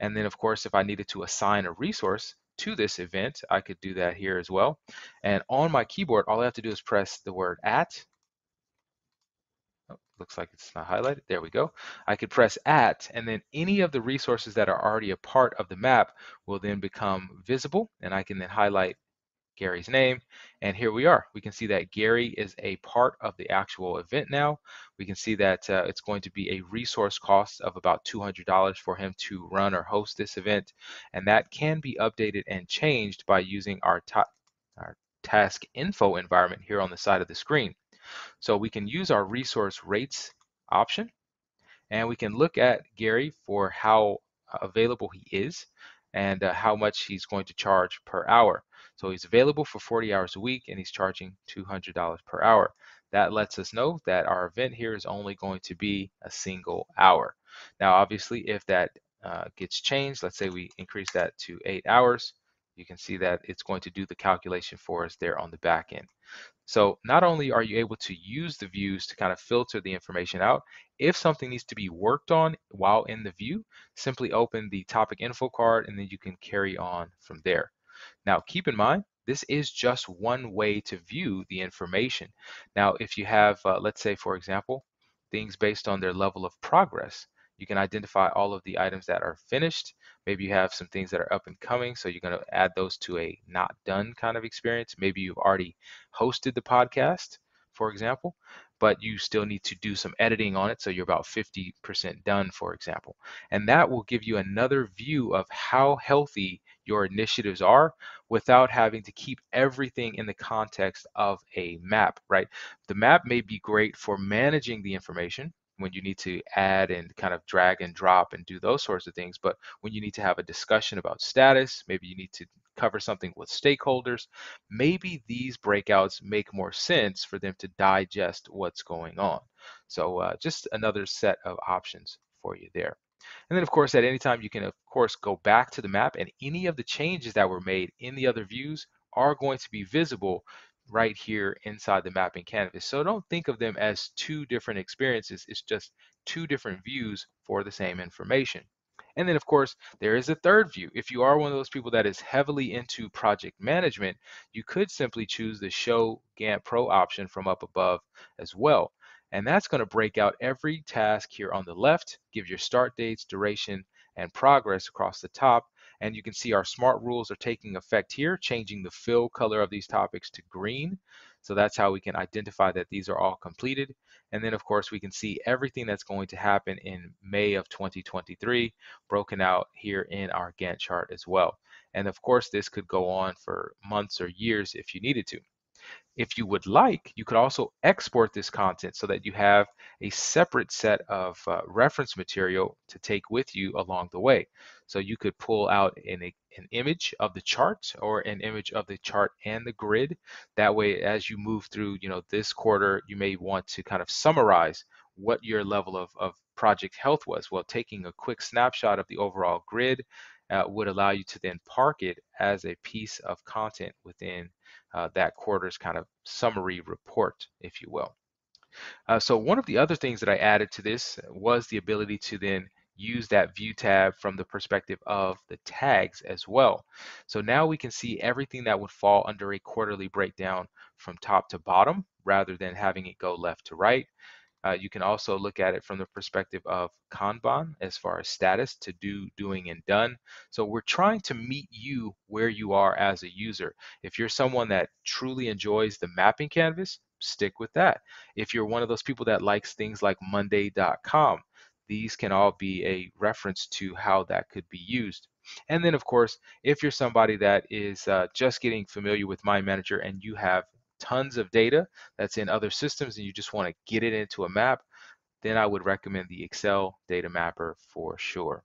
And then of course, if I needed to assign a resource, to this event, I could do that here as well. And on my keyboard, all I have to do is press the word at. Oh, looks like it's not highlighted. There we go. I could press at, and then any of the resources that are already a part of the map will then become visible, and I can then highlight Gary's name. And here we are. We can see that Gary is a part of the actual event now. We can see that uh, it's going to be a resource cost of about $200 for him to run or host this event. And that can be updated and changed by using our, our task info environment here on the side of the screen. So we can use our resource rates option and we can look at Gary for how available he is and uh, how much he's going to charge per hour. So he's available for 40 hours a week and he's charging $200 per hour. That lets us know that our event here is only going to be a single hour. Now, obviously, if that uh, gets changed, let's say we increase that to eight hours, you can see that it's going to do the calculation for us there on the back end. So not only are you able to use the views to kind of filter the information out, if something needs to be worked on while in the view, simply open the topic info card and then you can carry on from there. Now keep in mind, this is just one way to view the information. Now, if you have, uh, let's say, for example, things based on their level of progress, you can identify all of the items that are finished. Maybe you have some things that are up and coming, so you're going to add those to a not done kind of experience. Maybe you've already hosted the podcast, for example, but you still need to do some editing on it, so you're about 50% done, for example. And that will give you another view of how healthy your initiatives are without having to keep everything in the context of a map, right? The map may be great for managing the information, when you need to add and kind of drag and drop and do those sorts of things. But when you need to have a discussion about status, maybe you need to cover something with stakeholders, maybe these breakouts make more sense for them to digest what's going on. So uh, just another set of options for you there. And then of course, at any time you can of course go back to the map and any of the changes that were made in the other views are going to be visible right here inside the mapping canvas. So don't think of them as two different experiences. It's just two different views for the same information. And then of course, there is a third view. If you are one of those people that is heavily into project management, you could simply choose the show Gantt Pro option from up above as well. And that's going to break out every task here on the left, give your start dates, duration, and progress across the top, and you can see our smart rules are taking effect here, changing the fill color of these topics to green. So that's how we can identify that these are all completed. And then of course we can see everything that's going to happen in May of 2023 broken out here in our Gantt chart as well. And of course this could go on for months or years if you needed to. If you would like, you could also export this content so that you have a separate set of uh, reference material to take with you along the way. So you could pull out an, an image of the chart or an image of the chart and the grid. That way, as you move through, you know, this quarter, you may want to kind of summarize what your level of, of project health was. Well, taking a quick snapshot of the overall grid uh, would allow you to then park it as a piece of content within uh, that quarter's kind of summary report, if you will. Uh, so one of the other things that I added to this was the ability to then use that view tab from the perspective of the tags as well. So now we can see everything that would fall under a quarterly breakdown from top to bottom rather than having it go left to right. Uh, you can also look at it from the perspective of Kanban as far as status to do, doing, and done. So we're trying to meet you where you are as a user. If you're someone that truly enjoys the mapping canvas, stick with that. If you're one of those people that likes things like Monday.com, these can all be a reference to how that could be used. And then, of course, if you're somebody that is uh, just getting familiar with Mind Manager and you have tons of data that's in other systems and you just want to get it into a map, then I would recommend the Excel data mapper for sure.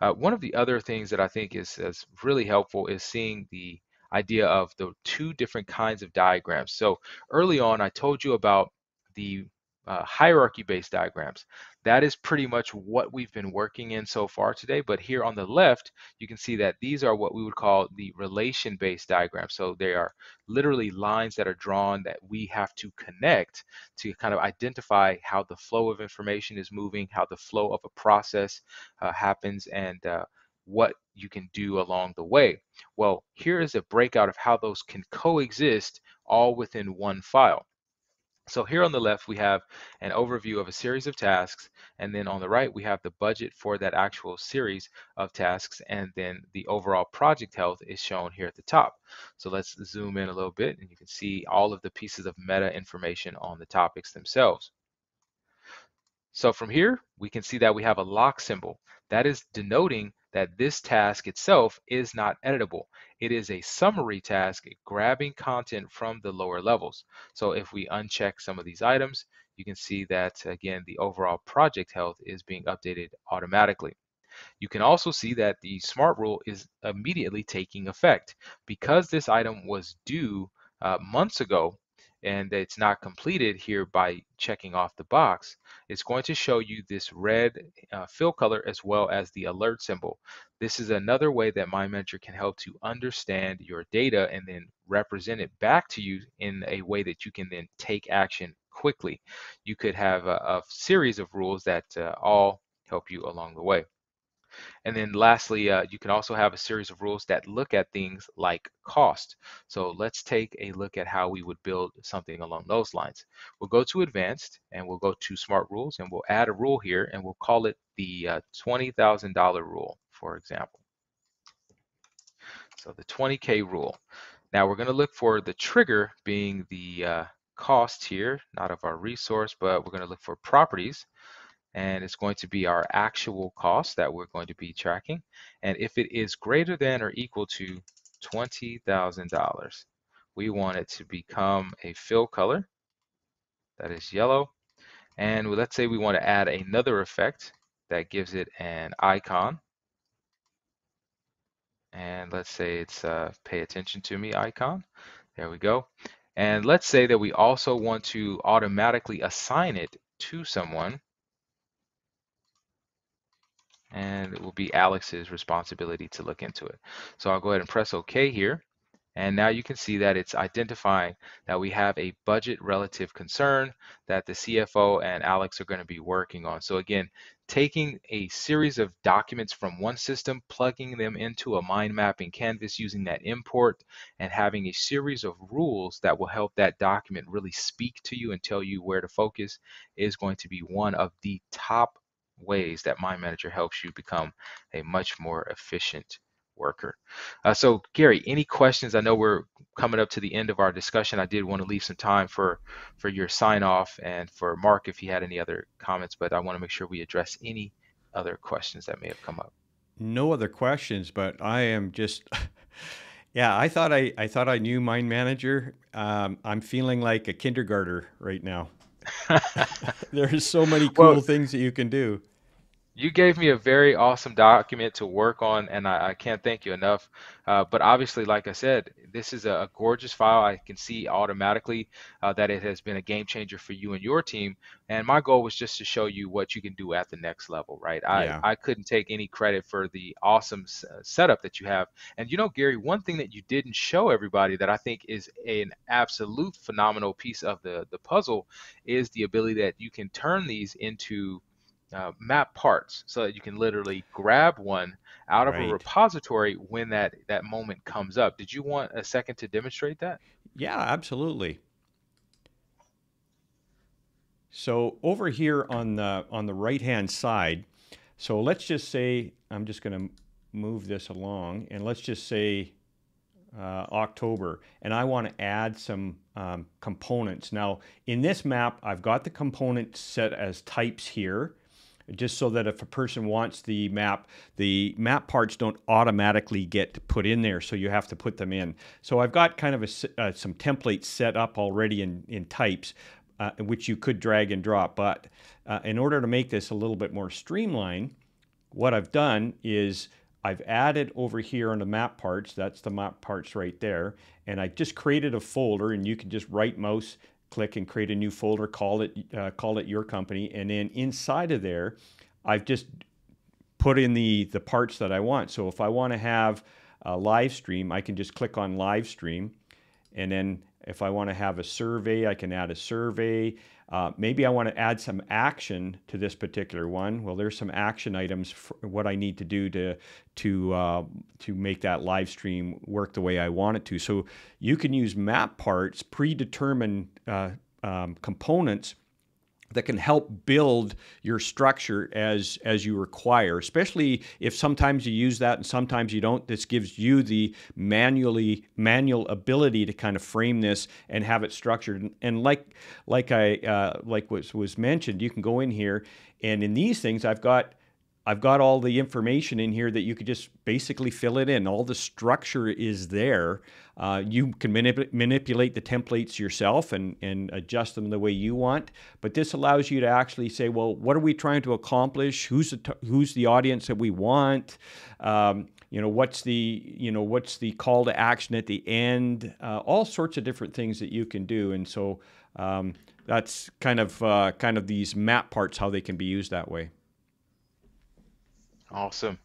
Uh, one of the other things that I think is, is really helpful is seeing the idea of the two different kinds of diagrams. So early on, I told you about the uh, hierarchy-based diagrams. That is pretty much what we've been working in so far today. But here on the left, you can see that these are what we would call the relation-based diagrams. So they are literally lines that are drawn that we have to connect to kind of identify how the flow of information is moving, how the flow of a process uh, happens, and uh, what you can do along the way. Well, here is a breakout of how those can coexist all within one file. So here on the left, we have an overview of a series of tasks. And then on the right, we have the budget for that actual series of tasks. And then the overall project health is shown here at the top. So let's zoom in a little bit and you can see all of the pieces of meta information on the topics themselves. So from here, we can see that we have a lock symbol. That is denoting that this task itself is not editable. It is a summary task grabbing content from the lower levels. So if we uncheck some of these items, you can see that again, the overall project health is being updated automatically. You can also see that the SMART rule is immediately taking effect. Because this item was due uh, months ago, and it's not completed here by checking off the box, it's going to show you this red uh, fill color as well as the alert symbol. This is another way that Manager can help to understand your data and then represent it back to you in a way that you can then take action quickly. You could have a, a series of rules that uh, all help you along the way. And then lastly, uh, you can also have a series of rules that look at things like cost. So let's take a look at how we would build something along those lines. We'll go to advanced and we'll go to smart rules and we'll add a rule here and we'll call it the uh, $20,000 rule, for example. So the 20K rule. Now we're going to look for the trigger being the uh, cost here, not of our resource, but we're going to look for properties and it's going to be our actual cost that we're going to be tracking. And if it is greater than or equal to $20,000, we want it to become a fill color that is yellow. And let's say we want to add another effect that gives it an icon. And let's say it's a pay attention to me icon. There we go. And let's say that we also want to automatically assign it to someone and it will be Alex's responsibility to look into it. So I'll go ahead and press OK here. And now you can see that it's identifying that we have a budget relative concern that the CFO and Alex are going to be working on. So again, taking a series of documents from one system, plugging them into a mind mapping canvas using that import, and having a series of rules that will help that document really speak to you and tell you where to focus is going to be one of the top ways that Mind Manager helps you become a much more efficient worker. Uh, so Gary, any questions? I know we're coming up to the end of our discussion. I did want to leave some time for for your sign off and for Mark if he had any other comments, but I want to make sure we address any other questions that may have come up. No other questions, but I am just (laughs) yeah, I thought I I thought I knew Mind Manager. Um, I'm feeling like a kindergartner right now. (laughs) (laughs) There's so many cool well, things that you can do you gave me a very awesome document to work on, and I, I can't thank you enough. Uh, but obviously, like I said, this is a, gorgeous file. I can see automatically uh, that it has been a game changer for you and your team. And my goal was just to show you what you can do at the next level, right? I, yeah. I couldn't take any credit for the awesome s- uh, setup that you have. And you know, Gary, one thing that you didn't show everybody that I think is an absolute phenomenal piece of the, the puzzle is the ability that you can turn these into uh, map parts so that you can literally grab one out right. of a repository when that that moment comes up. Did you want a second to demonstrate that? Yeah, absolutely. So over here on the on the right hand side, so let's just say I'm just going to move this along, and let's just say uh, October, and I want to add some um, components. Now in this map, I've got the components set as types here just so that if a person wants the map, the map parts don't automatically get put in there, so you have to put them in. So I've got kind of a, uh, some templates set up already in, in types, uh, which you could drag and drop. But uh, in order to make this a little bit more streamlined, what I've done is I've added over here on the map parts, that's the map parts right there, and I just created a folder and you can just right mouse click and create a new folder, call it, uh, call it your company. And then inside of there, I've just put in the, the parts that I want. So if I want to have a live stream, I can just click on live stream. And then if I want to have a survey, I can add a survey. Uh, maybe I want to add some action to this particular one. Well, there's some action items for what I need to do to to uh, to make that live stream work the way I want it to. So you can use map parts, predetermined uh, um, components that can help build your structure as as you require especially if sometimes you use that and sometimes you don't. This gives you the manually manual ability to kind of frame this and have it structured. And like like i uh, like was was mentioned you can go in here and in these things i've got I've got all the information in here that you could just basically fill it in. All the structure is there. Uh, you can manip- manipulate the templates yourself and, and adjust them the way you want. But this allows you to actually say, well, what are we trying to accomplish? Who's the, t- who's the audience that we want? Um, you know what's the you know what's the call to action at the end uh, all sorts of different things that you can do and so um, that's kind of uh, kind of these map parts how they can be used that way Awesome.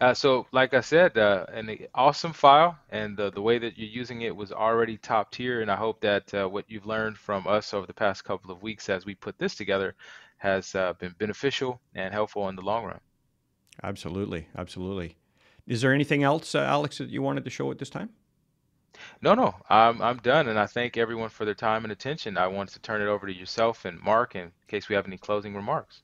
Uh, so, like I said, uh, an awesome file, and the, the way that you're using it was already top tier. And I hope that uh, what you've learned from us over the past couple of weeks as we put this together has uh, been beneficial and helpful in the long run. Absolutely, absolutely. Is there anything else, uh, Alex, that you wanted to show at this time? No, no, I'm I'm done, and I thank everyone for their time and attention. I want to turn it over to yourself and Mark in case we have any closing remarks.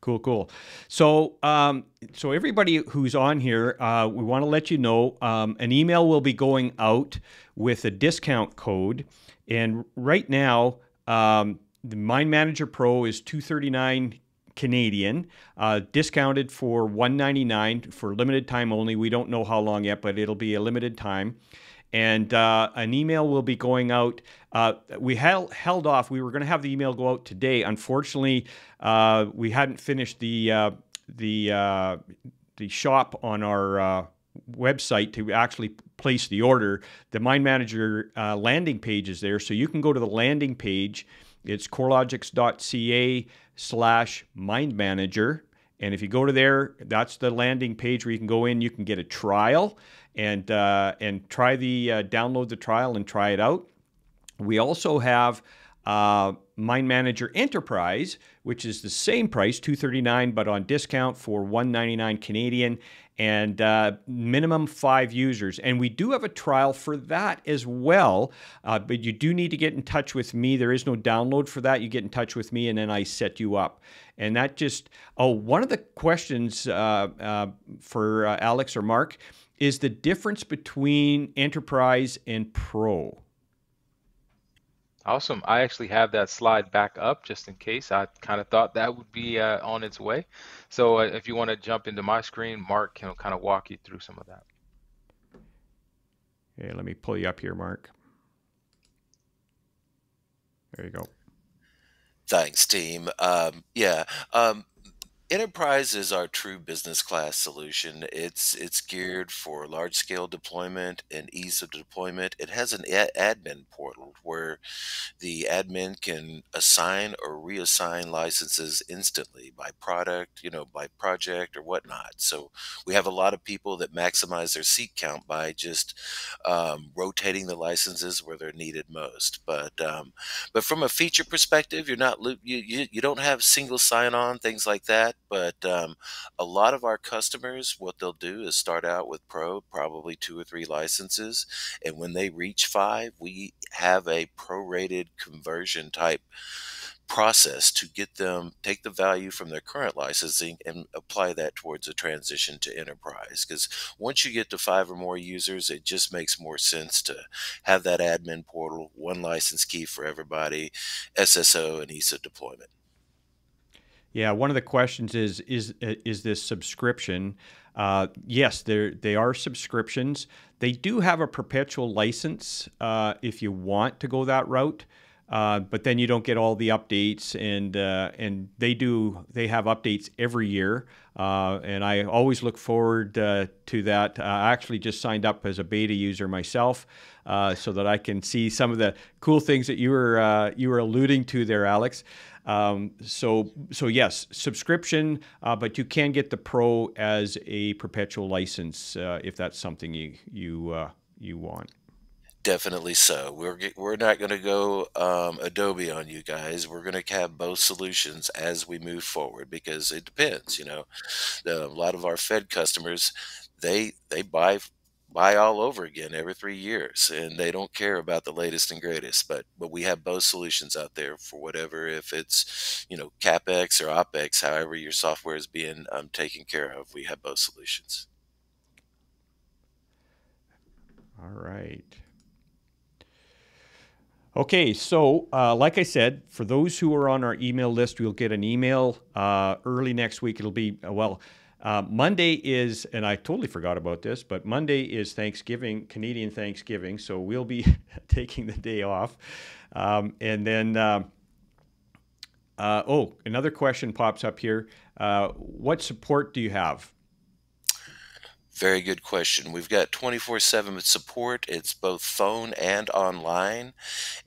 Cool, cool. So, um, so everybody who's on here, uh, we want to let you know um, an email will be going out with a discount code, and right now, um, the Mind Manager Pro is two thirty nine Canadian, uh, discounted for one ninety nine for limited time only. We don't know how long yet, but it'll be a limited time and uh, an email will be going out. Uh, we held, held off. We were going to have the email go out today. Unfortunately, uh, we hadn't finished the uh, the uh, the shop on our uh, website to actually place the order. The Mind Manager landing page is there, so you can go to the landing page. It's corelogix.ca slash mind manager. And if you go to there, that's the landing page where you can go in. You can get a trial and uh, and try the uh, download the trial and try it out. We also have uh, Mind Manager Enterprise, which is the same price, two thirty nine, but on discount for one ninety nine Canadian, and uh, minimum five users. And we do have a trial for that as well, uh, but you do need to get in touch with me. There is no download for that. You get in touch with me, and then I set you up. And that just oh, one of the questions uh, uh for uh, Alex or Mark is the difference between enterprise and pro. Awesome. I actually have that slide back up just in case. I kind of thought that would be uh, on its way. So uh, if you want to jump into my screen, Mark can kind of walk you through some of that. Okay, let me pull you up here, Mark. There you go. Thanks, team. Um, yeah, um, Enterprise is our true business class solution. It's it's geared for large scale deployment and ease of deployment. It has an ad- admin portal where the admin can assign or reassign licenses instantly by product, you know, by project or whatnot. So we have a lot of people that maximize their seat count by just um, rotating the licenses where they're needed most. But um, but from a feature perspective, you're not you you, you don't have single sign on things like that but um, a lot of our customers, what they'll do is start out with Pro, probably two or three licenses. And when they reach five, we have a prorated conversion type process to get them take the value from their current licensing and apply that towards a transition to enterprise because once you get to five or more users it just makes more sense to have that admin portal one license key for everybody sso and isa deployment yeah, one of the questions is is is this subscription? Uh, yes, they they are subscriptions. They do have a perpetual license uh, if you want to go that route, uh, but then you don't get all the updates, and uh, and they do they have updates every year, uh, and I always look forward uh, to that. I actually just signed up as a beta user myself. so that I can see some of the cool things that you were you were alluding to there, Alex. Um, so, so yes, subscription, uh, but you can get the Pro as a perpetual license uh, if that's something you you uh, you want. Definitely so. We're we're not going to go um, Adobe on you guys. We're going to have both solutions as we move forward because it depends. You know, a lot of our Fed customers they they buy buy all over again every three years and they don't care about the latest and greatest but but we have both solutions out there for whatever if it's you know capex or opex however your software is being um, taken care of we have both solutions all right Okay, so uh, like I said, for those who are on our email list, we'll get an email uh, early next week. It'll be, well, Uh, Monday is, and I totally forgot about this, but Monday is Thanksgiving, Canadian Thanksgiving, so we'll be (laughs) taking the day off. Um, and then, uh, uh, oh, another question pops up here. Uh, what support do you have? Very good question. We've got 24 7 support. It's both phone and online.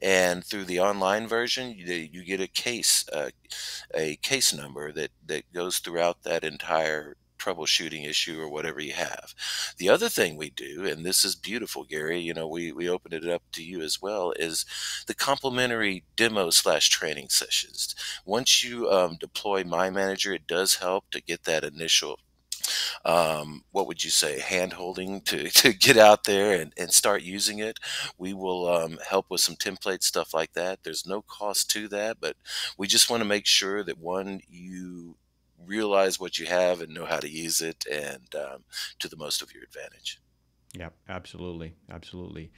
And through the online version, you, get a case, uh, a case number that, that goes throughout that entire troubleshooting issue or whatever you have. The other thing we do, and this is beautiful, Gary, you know, we, we opened it up to you as well, is the complimentary demo slash training sessions. Once you um, deploy Mind Manager, it does help to get that initial um, what would you say, hand holding to, (laughs) to get out there and, and start using it. We will um, help with some template stuff like that. There's no cost to that, but we just want to make sure that one, you realize what you have and know how to use it and um, to the most of your advantage. Yeah, absolutely. Absolutely.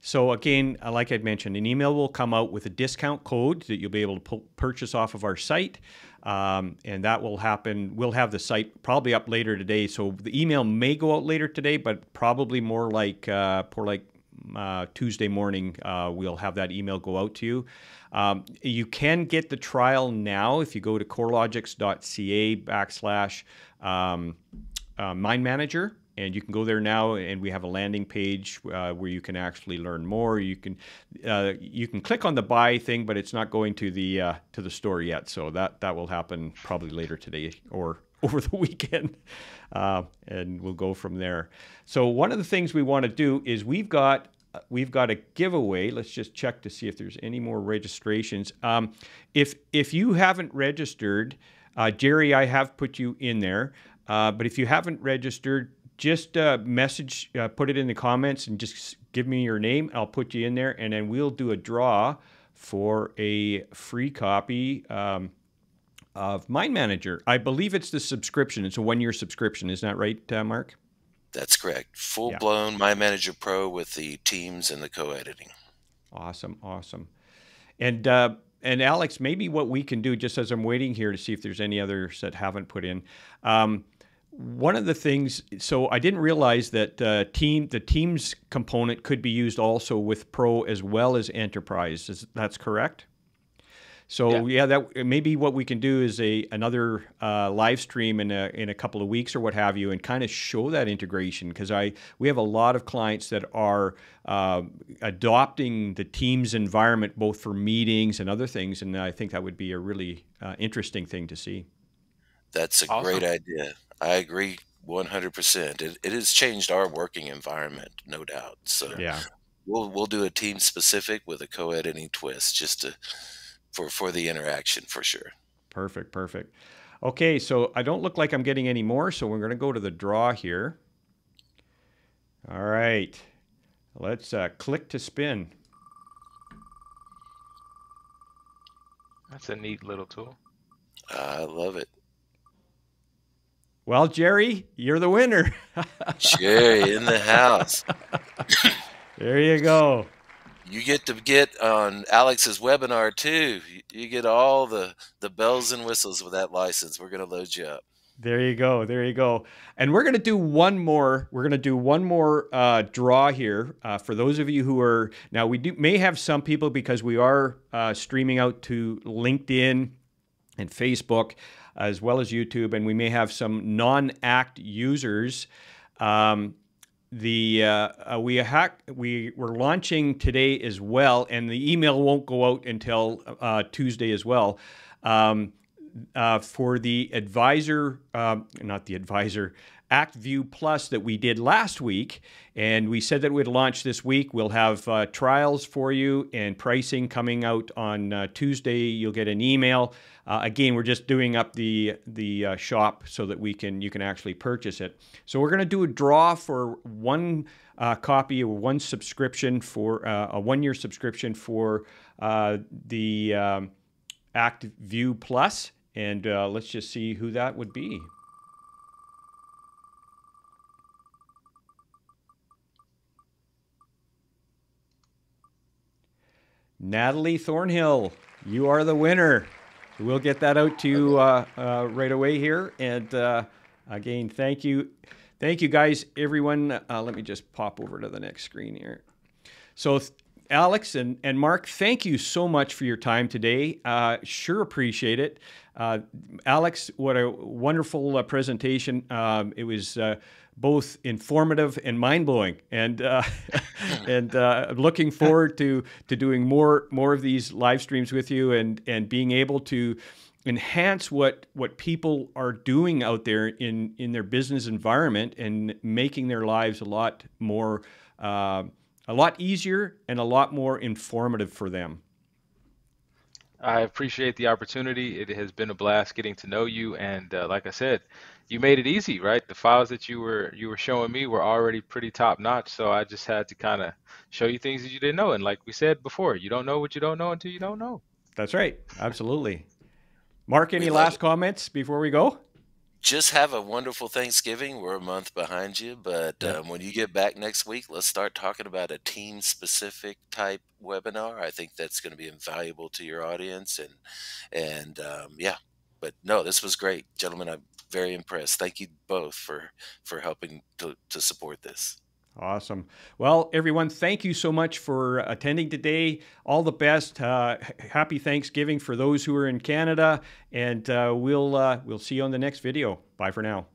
So again, uh, like I'd mentioned, an email will come out with a discount code that you'll be able to purchase off of our site. Um, and that will happen. We'll have the site probably up later today. So the email may go out later today, but probably more like uh, more like uh, Tuesday morning. Uh, we'll have that email go out to you. Um, you can get the trial now if you go to corelogix.ca backslash um, uh, Mind Manager and you can go there now and we have a landing page uh, where you can actually learn more. You can uh, you can click on the buy thing but it's not going to the uh, to the store yet. So that that will happen probably later today or (laughs) over the weekend. (laughs) Uh, and we'll go from there. So one of the things we want to do is we've got we've got a giveaway. Let's just check to see if there's any more registrations. Um, if if you haven't registered uh, jerry i have put you in there uh, but if you haven't registered just uh, message, uh, put it in the comments, and just give me your name. I'll put you in there, and then we'll do a draw for a free copy um, of Mind Manager. I believe it's the subscription. It's a one-year subscription. Isn't that right, uh, Mark? That's correct. Full-blown yeah. Mind Manager Pro with the teams and the co-editing. Awesome, awesome. And uh, and Alex, maybe what we can do, just as I'm waiting here to see if there's any others that haven't put in. Um, one of the things, so I didn't realize that uh, team the teams component could be used also with Pro as well as Enterprise. Is, that's correct. So yeah. yeah. that maybe what we can do is a another uh, live stream in a in a couple of weeks or what have you, and kind of show that integration because I we have a lot of clients that are uh, adopting the Teams environment both for meetings and other things, and I think that would be a really uh, interesting thing to see. That's a awesome. great idea. I agree 100%. It, it has changed our working environment, no doubt. So yeah, we'll we'll do a team specific with a co-editing twist just to for for the interaction for sure. Perfect, perfect. Okay, so I don't look like I'm getting any more, so we're going to go to the draw here. All right, let's uh, click to spin. That's a neat little tool. I love it. Well, Jerry, you're the winner. (laughs) Jerry in the house. there you go. You get to get on Alex's webinar too. You get all the the bells and whistles with that license. We're going to load you up. There you go. There you go. And we're going to do one more. We're going to do one more uh, draw here uh, for those of you who are now. We do may have some people because we are uh, streaming out to LinkedIn and Facebook as well as YouTube, and we may have some non-ACT users. Um, the uh, uh, we hack we we're launching today as well, and the email won't go out until uh, Tuesday as well. Um, uh, for the advisor, um, not the advisor, ActView Plus that we did last week, and we said that we'd launch this week. We'll have uh, trials for you and pricing coming out on uh, Tuesday. You'll get an email. Uh, again, we're just doing up the the uh, shop so that we can you can actually purchase it. So we're going to do a draw for one uh, copy or one subscription for uh, a one year subscription for the um, ActView Plus, and let's just see who that would be. Natalie Thornhill, you are the winner. We'll get that out to you uh, uh, right away here. And uh, Again, thank you. Thank you, guys, everyone. Uh, let me just pop over to the next screen here. So, Alex and, and Mark, thank you so much for your time today. Uh, sure appreciate it. Uh, Alex, what a wonderful presentation. Um, it was both informative and mind blowing, and uh, (laughs) and uh, looking forward to to doing more more of these live streams with you and and being able to enhance what what people are doing out there in in their business environment and making their lives a lot more uh, a lot easier and a lot more informative for them. I appreciate the opportunity. It has been a blast getting to know you, and uh, like I said, you made it easy, right? The files that you were you were showing me were already pretty top notch, so I just had to kind of show you things that you didn't know. And like we said before, you don't know what you don't know until you don't know. That's right. Absolutely. Mark, any last comments before we go? Just have a wonderful Thanksgiving. We're a month behind you, but Yeah. um, when you get back next week, let's start talking about a team specific type webinar. I think that's going to be invaluable to your audience, and and um, yeah. But no, this was great, gentlemen. I'm very impressed. Thank you both for for helping to to support this. Awesome. Well, everyone, thank you so much for attending today. All the best. Uh, happy Thanksgiving for those who are in Canada, and uh, we'll uh, we'll see you on the next video. Bye for now.